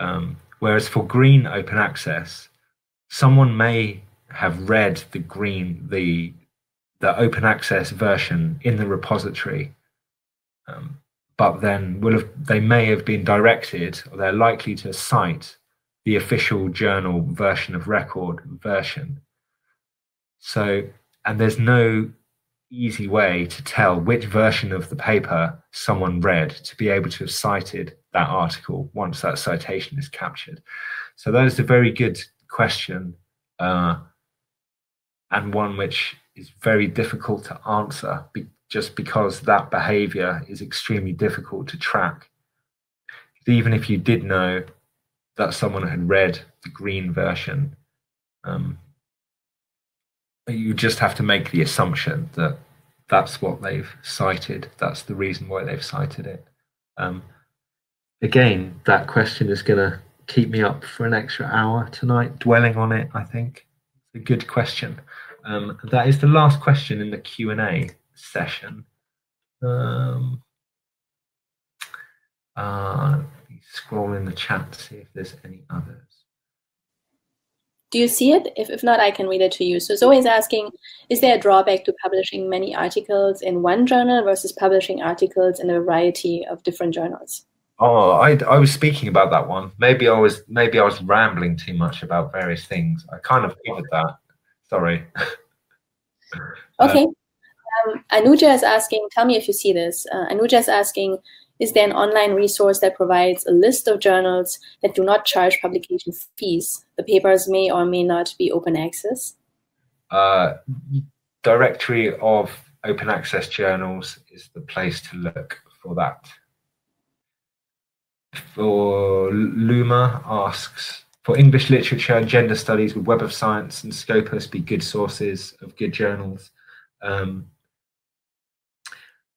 [SPEAKER 2] Um, whereas for green open access, someone may have read the green the the open access version in the repository um, but then will have they may have been directed or they're likely to cite the official journal version of record version. So and there's no easy way to tell which version of the paper someone read to be able to have cited that article once that citation is captured. So that is a very good question uh, and one which is very difficult to answer be, just because that behavior is extremely difficult to track. Even if you did know that someone had read the green version, um, you just have to make the assumption that that's what they've cited. That's the reason why they've cited it. Um, again, that question is going to keep me up for an extra hour tonight, dwelling on it. I think it's a good question. Um, that is the last question in the Q and A session. Um, uh, scroll in the chat to see if there's any others.
[SPEAKER 1] Do you see it? If, if not, I can read it to you. So Zoe is asking, is there a drawback to publishing many articles in one journal versus publishing articles in a variety of different journals?
[SPEAKER 2] Oh, I, I was speaking about that one. Maybe I was maybe I was rambling too much about various things. I kind of covered that. Sorry.
[SPEAKER 1] okay. Um, Anuja is asking, tell me if you see this. Uh, Anuja is asking, is there an online resource that provides a list of journals that do not charge publication fees? The papers may or may not be open access.
[SPEAKER 2] Uh, directory of open access journals is the place to look for that. For Luma asks, for English literature and gender studies, would Web of Science and Scopus be good sources of good journals? Um,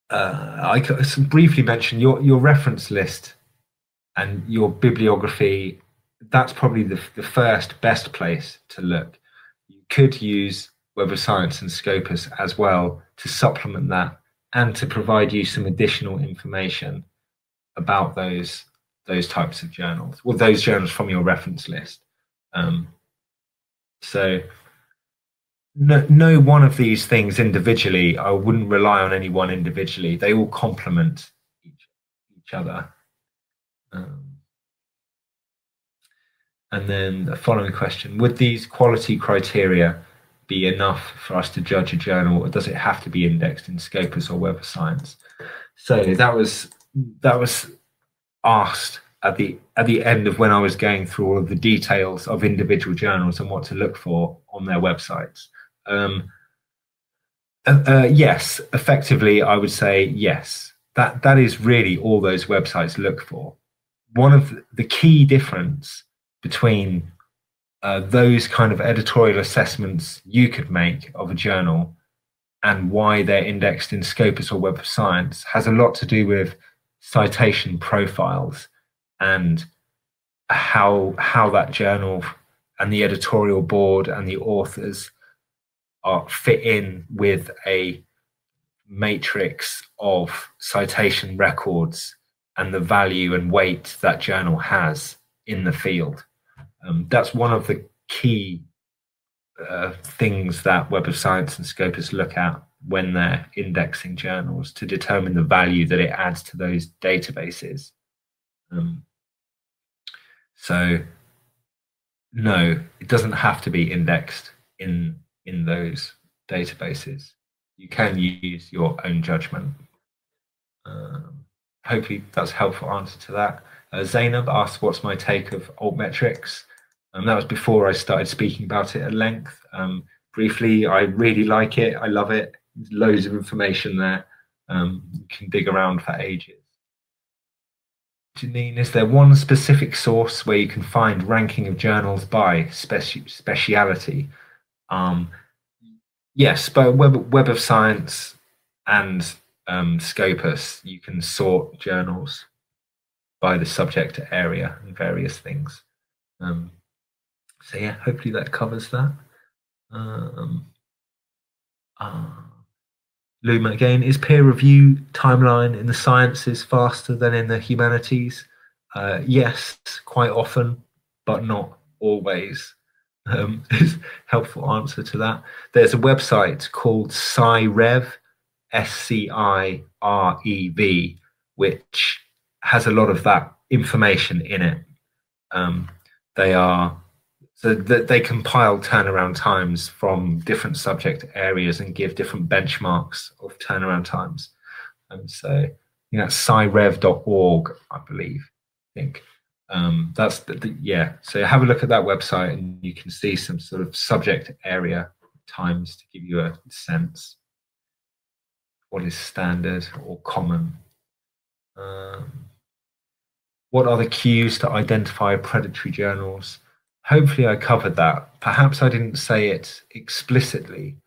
[SPEAKER 2] uh, I could briefly mention your your reference list and your bibliography. That's probably the, the first best place to look. You could use Web of Science and Scopus as well to supplement that and to provide you some additional information about those those types of journals, well, those journals from your reference list. Um, so no, no one of these things individually, I wouldn't rely on any one individually. They all complement each, each other. Um, and then the following question Would these quality criteria be enough for us to judge a journal, or does it have to be indexed in Scopus or Web of Science? So that was that was asked at the at the end of when I was going through all of the details of individual journals and what to look for on their websites. Um, uh, uh, yes, effectively, I would say yes. That that is really all those websites look for. One of the key difference between uh, those kind of editorial assessments you could make of a journal and why they're indexed in Scopus or Web of Science has a lot to do with citation profiles and how how that journal and the editorial board and the authors are fit in with a matrix of citation records and the value and weight that journal has in the field. Um, that's one of the key uh, things that Web of Science and Scopus look at when they're indexing journals to determine the value that it adds to those databases. Um, so, no, it doesn't have to be indexed in in those databases. You can use your own judgment. Um, hopefully, that's a helpful answer to that. Uh, Zainab asked, "What's my take of altmetrics?" Um, that was before I started speaking about it at length. Um, briefly, I really like it. I love it. There's loads of information there. Um, you can dig around for ages. Janine, is there one specific source where you can find ranking of journals by speci- speciality? Um, yes, but Web, Web of Science and um, Scopus, you can sort journals by the subject area and various things. Um, so yeah, hopefully that covers that. Um, uh, Luma again, is peer review timeline in the sciences faster than in the humanities? Uh, yes, quite often, but not always um, is helpful answer to that. There's a website called SciRev, S C I R E V, which has a lot of that information in it. Um, they are so that they compile turnaround times from different subject areas and give different benchmarks of turnaround times. And so you know, scirev.org, I believe, I think um, that's the, the, yeah so have a look at that website and you can see some sort of subject area times to give you a sense what is standard or common. Um, what are the cues to identify predatory journals? Hopefully, I covered that. Perhaps I didn't say it explicitly,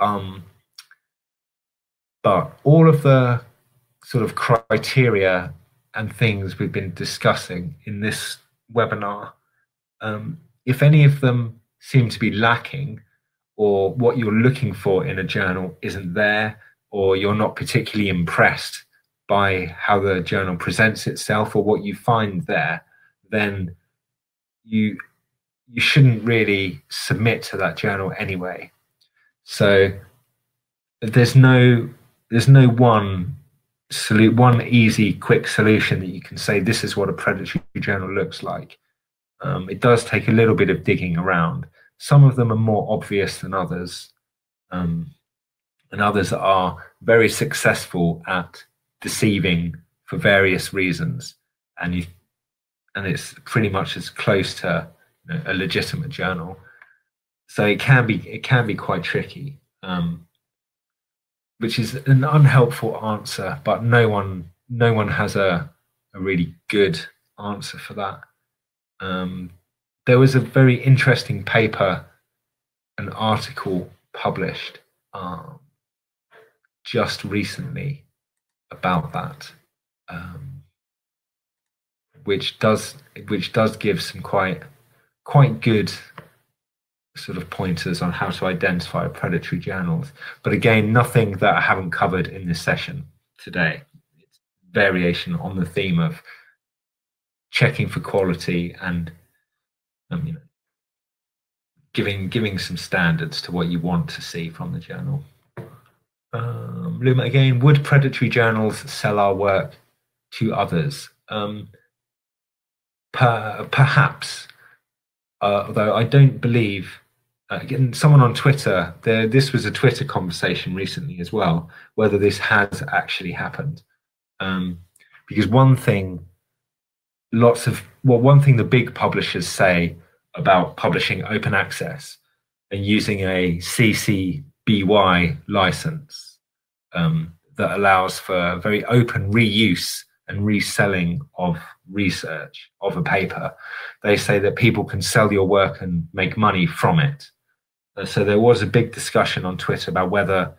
[SPEAKER 2] um, but all of the sort of criteria and things we've been discussing in this webinar, um, if any of them seem to be lacking, or what you're looking for in a journal isn't there, or you're not particularly impressed by how the journal presents itself or what you find there, then you you shouldn't really submit to that journal anyway. So there's no there's no one salute one easy quick solution that you can say this is what a predatory journal looks like. Um, it does take a little bit of digging around. Some of them are more obvious than others. Um, and others are very successful at deceiving for various reasons and you and it's pretty much as close to a legitimate journal. So it can be it can be quite tricky um, which is an unhelpful answer but no one no one has a, a really good answer for that. Um, there was a very interesting paper an article published um, just recently about that, um, which does which does give some quite quite good sort of pointers on how to identify predatory journals. But again, nothing that I haven't covered in this session today. It's variation on the theme of checking for quality and um, you know giving giving some standards to what you want to see from the journal. Um, Luma again, would predatory journals sell our work to others? Um, per, perhaps, uh, although I don't believe. Uh, again, someone on Twitter, there, this was a Twitter conversation recently as well, whether this has actually happened. Um, because one thing, lots of, well, one thing the big publishers say about publishing open access and using a CC BY license um, that allows for very open reuse and reselling of research of a paper. They say that people can sell your work and make money from it. Uh, so there was a big discussion on Twitter about whether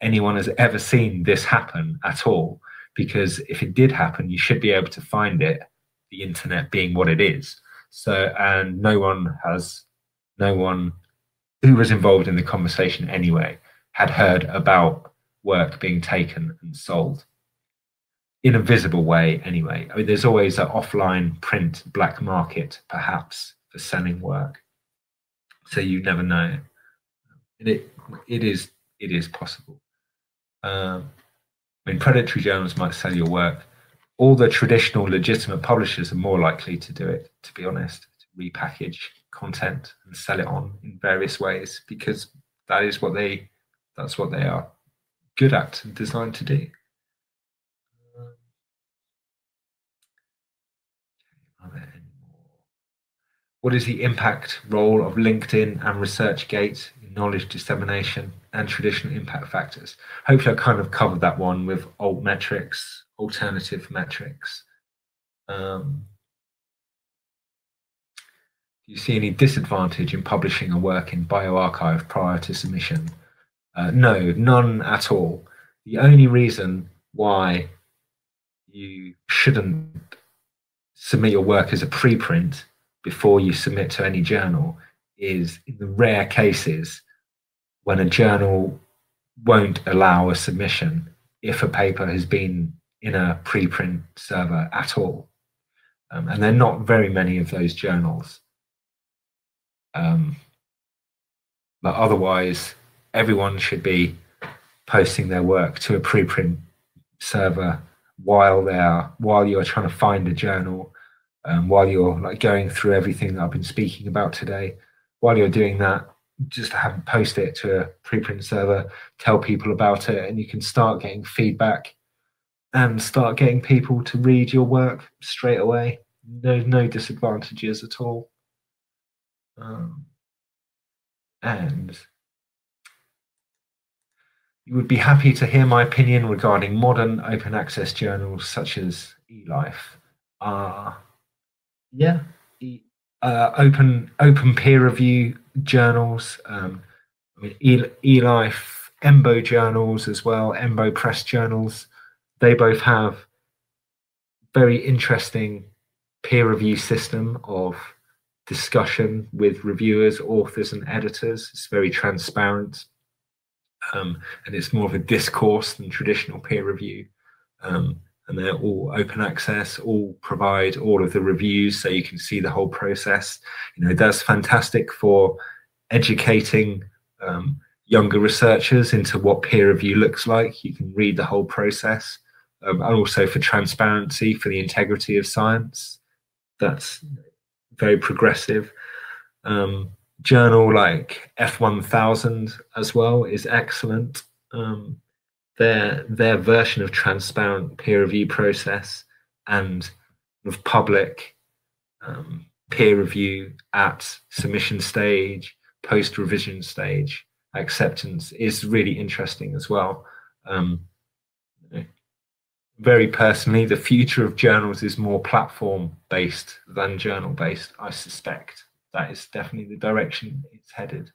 [SPEAKER 2] anyone has ever seen this happen at all. Because if it did happen, you should be able to find it, the internet being what it is. So, and no one has, no one who was involved in the conversation anyway had heard about work being taken and sold in a visible way anyway. I mean, there's always an offline print black market, perhaps, for selling work. So you never know. And it it is it is possible. Um, I mean, predatory journals might sell your work. All the traditional legitimate publishers are more likely to do it, to be honest, to repackage content and sell it on in various ways because that is what they that's what they are good at and designed to do. What is the impact role of LinkedIn and ResearchGate in knowledge dissemination and traditional impact factors? Hopefully, I kind of covered that one with alt metrics, alternative metrics. Um, do you see any disadvantage in publishing a work in bioRxiv prior to submission? Uh, no, none at all. The only reason why you shouldn't submit your work as a preprint before you submit to any journal is in the rare cases when a journal won't allow a submission if a paper has been in a preprint server at all. Um, and there are not very many of those journals. Um, but otherwise, everyone should be posting their work to a preprint server while they're while you're trying to find a journal um, while you're like going through everything that I've been speaking about today while you're doing that just have post it to a preprint server tell people about it and you can start getting feedback and start getting people to read your work straight away no no disadvantages at all um, and you would be happy to hear my opinion regarding modern open access journals such as eLife. Uh, yeah, uh, open open peer review journals. Um, I mean, eLife, EMBO journals as well, EMBO press journals. They both have very interesting peer review system of discussion with reviewers, authors, and editors. It's very transparent, um, and it's more of a discourse than traditional peer review. Um, and they're all open access, all provide all of the reviews so you can see the whole process. You know, that's fantastic for educating um, younger researchers into what peer review looks like. You can read the whole process, um, and also for transparency, for the integrity of science. That's very progressive. Um, journal like F1000 as well is excellent. Um, their their version of transparent peer review process and of public um, peer review at submission stage, post revision stage, acceptance is really interesting as well. Um, very personally, the future of journals is more platform based than journal based. I suspect that is definitely the direction it's headed.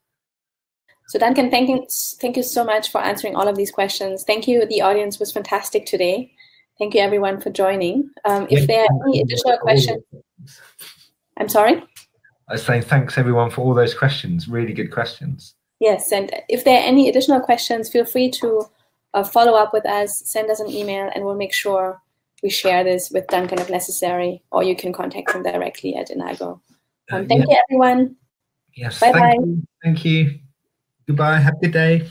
[SPEAKER 1] So Duncan, thank you, thank you so much for answering all of these questions. Thank you. The audience was fantastic today. Thank you everyone for joining. Um, if there are any additional questions, I'm sorry?
[SPEAKER 2] I was saying thanks everyone for all those questions. Really good questions.
[SPEAKER 1] Yes, and if there are any additional questions, feel free to uh, follow up with us, send us an email, and we'll make sure we share this with Duncan if necessary, or you can contact him directly at Enago. Um, thank yeah. you, everyone.
[SPEAKER 2] Yes, bye thank bye. You. Thank you. Goodbye. Good day.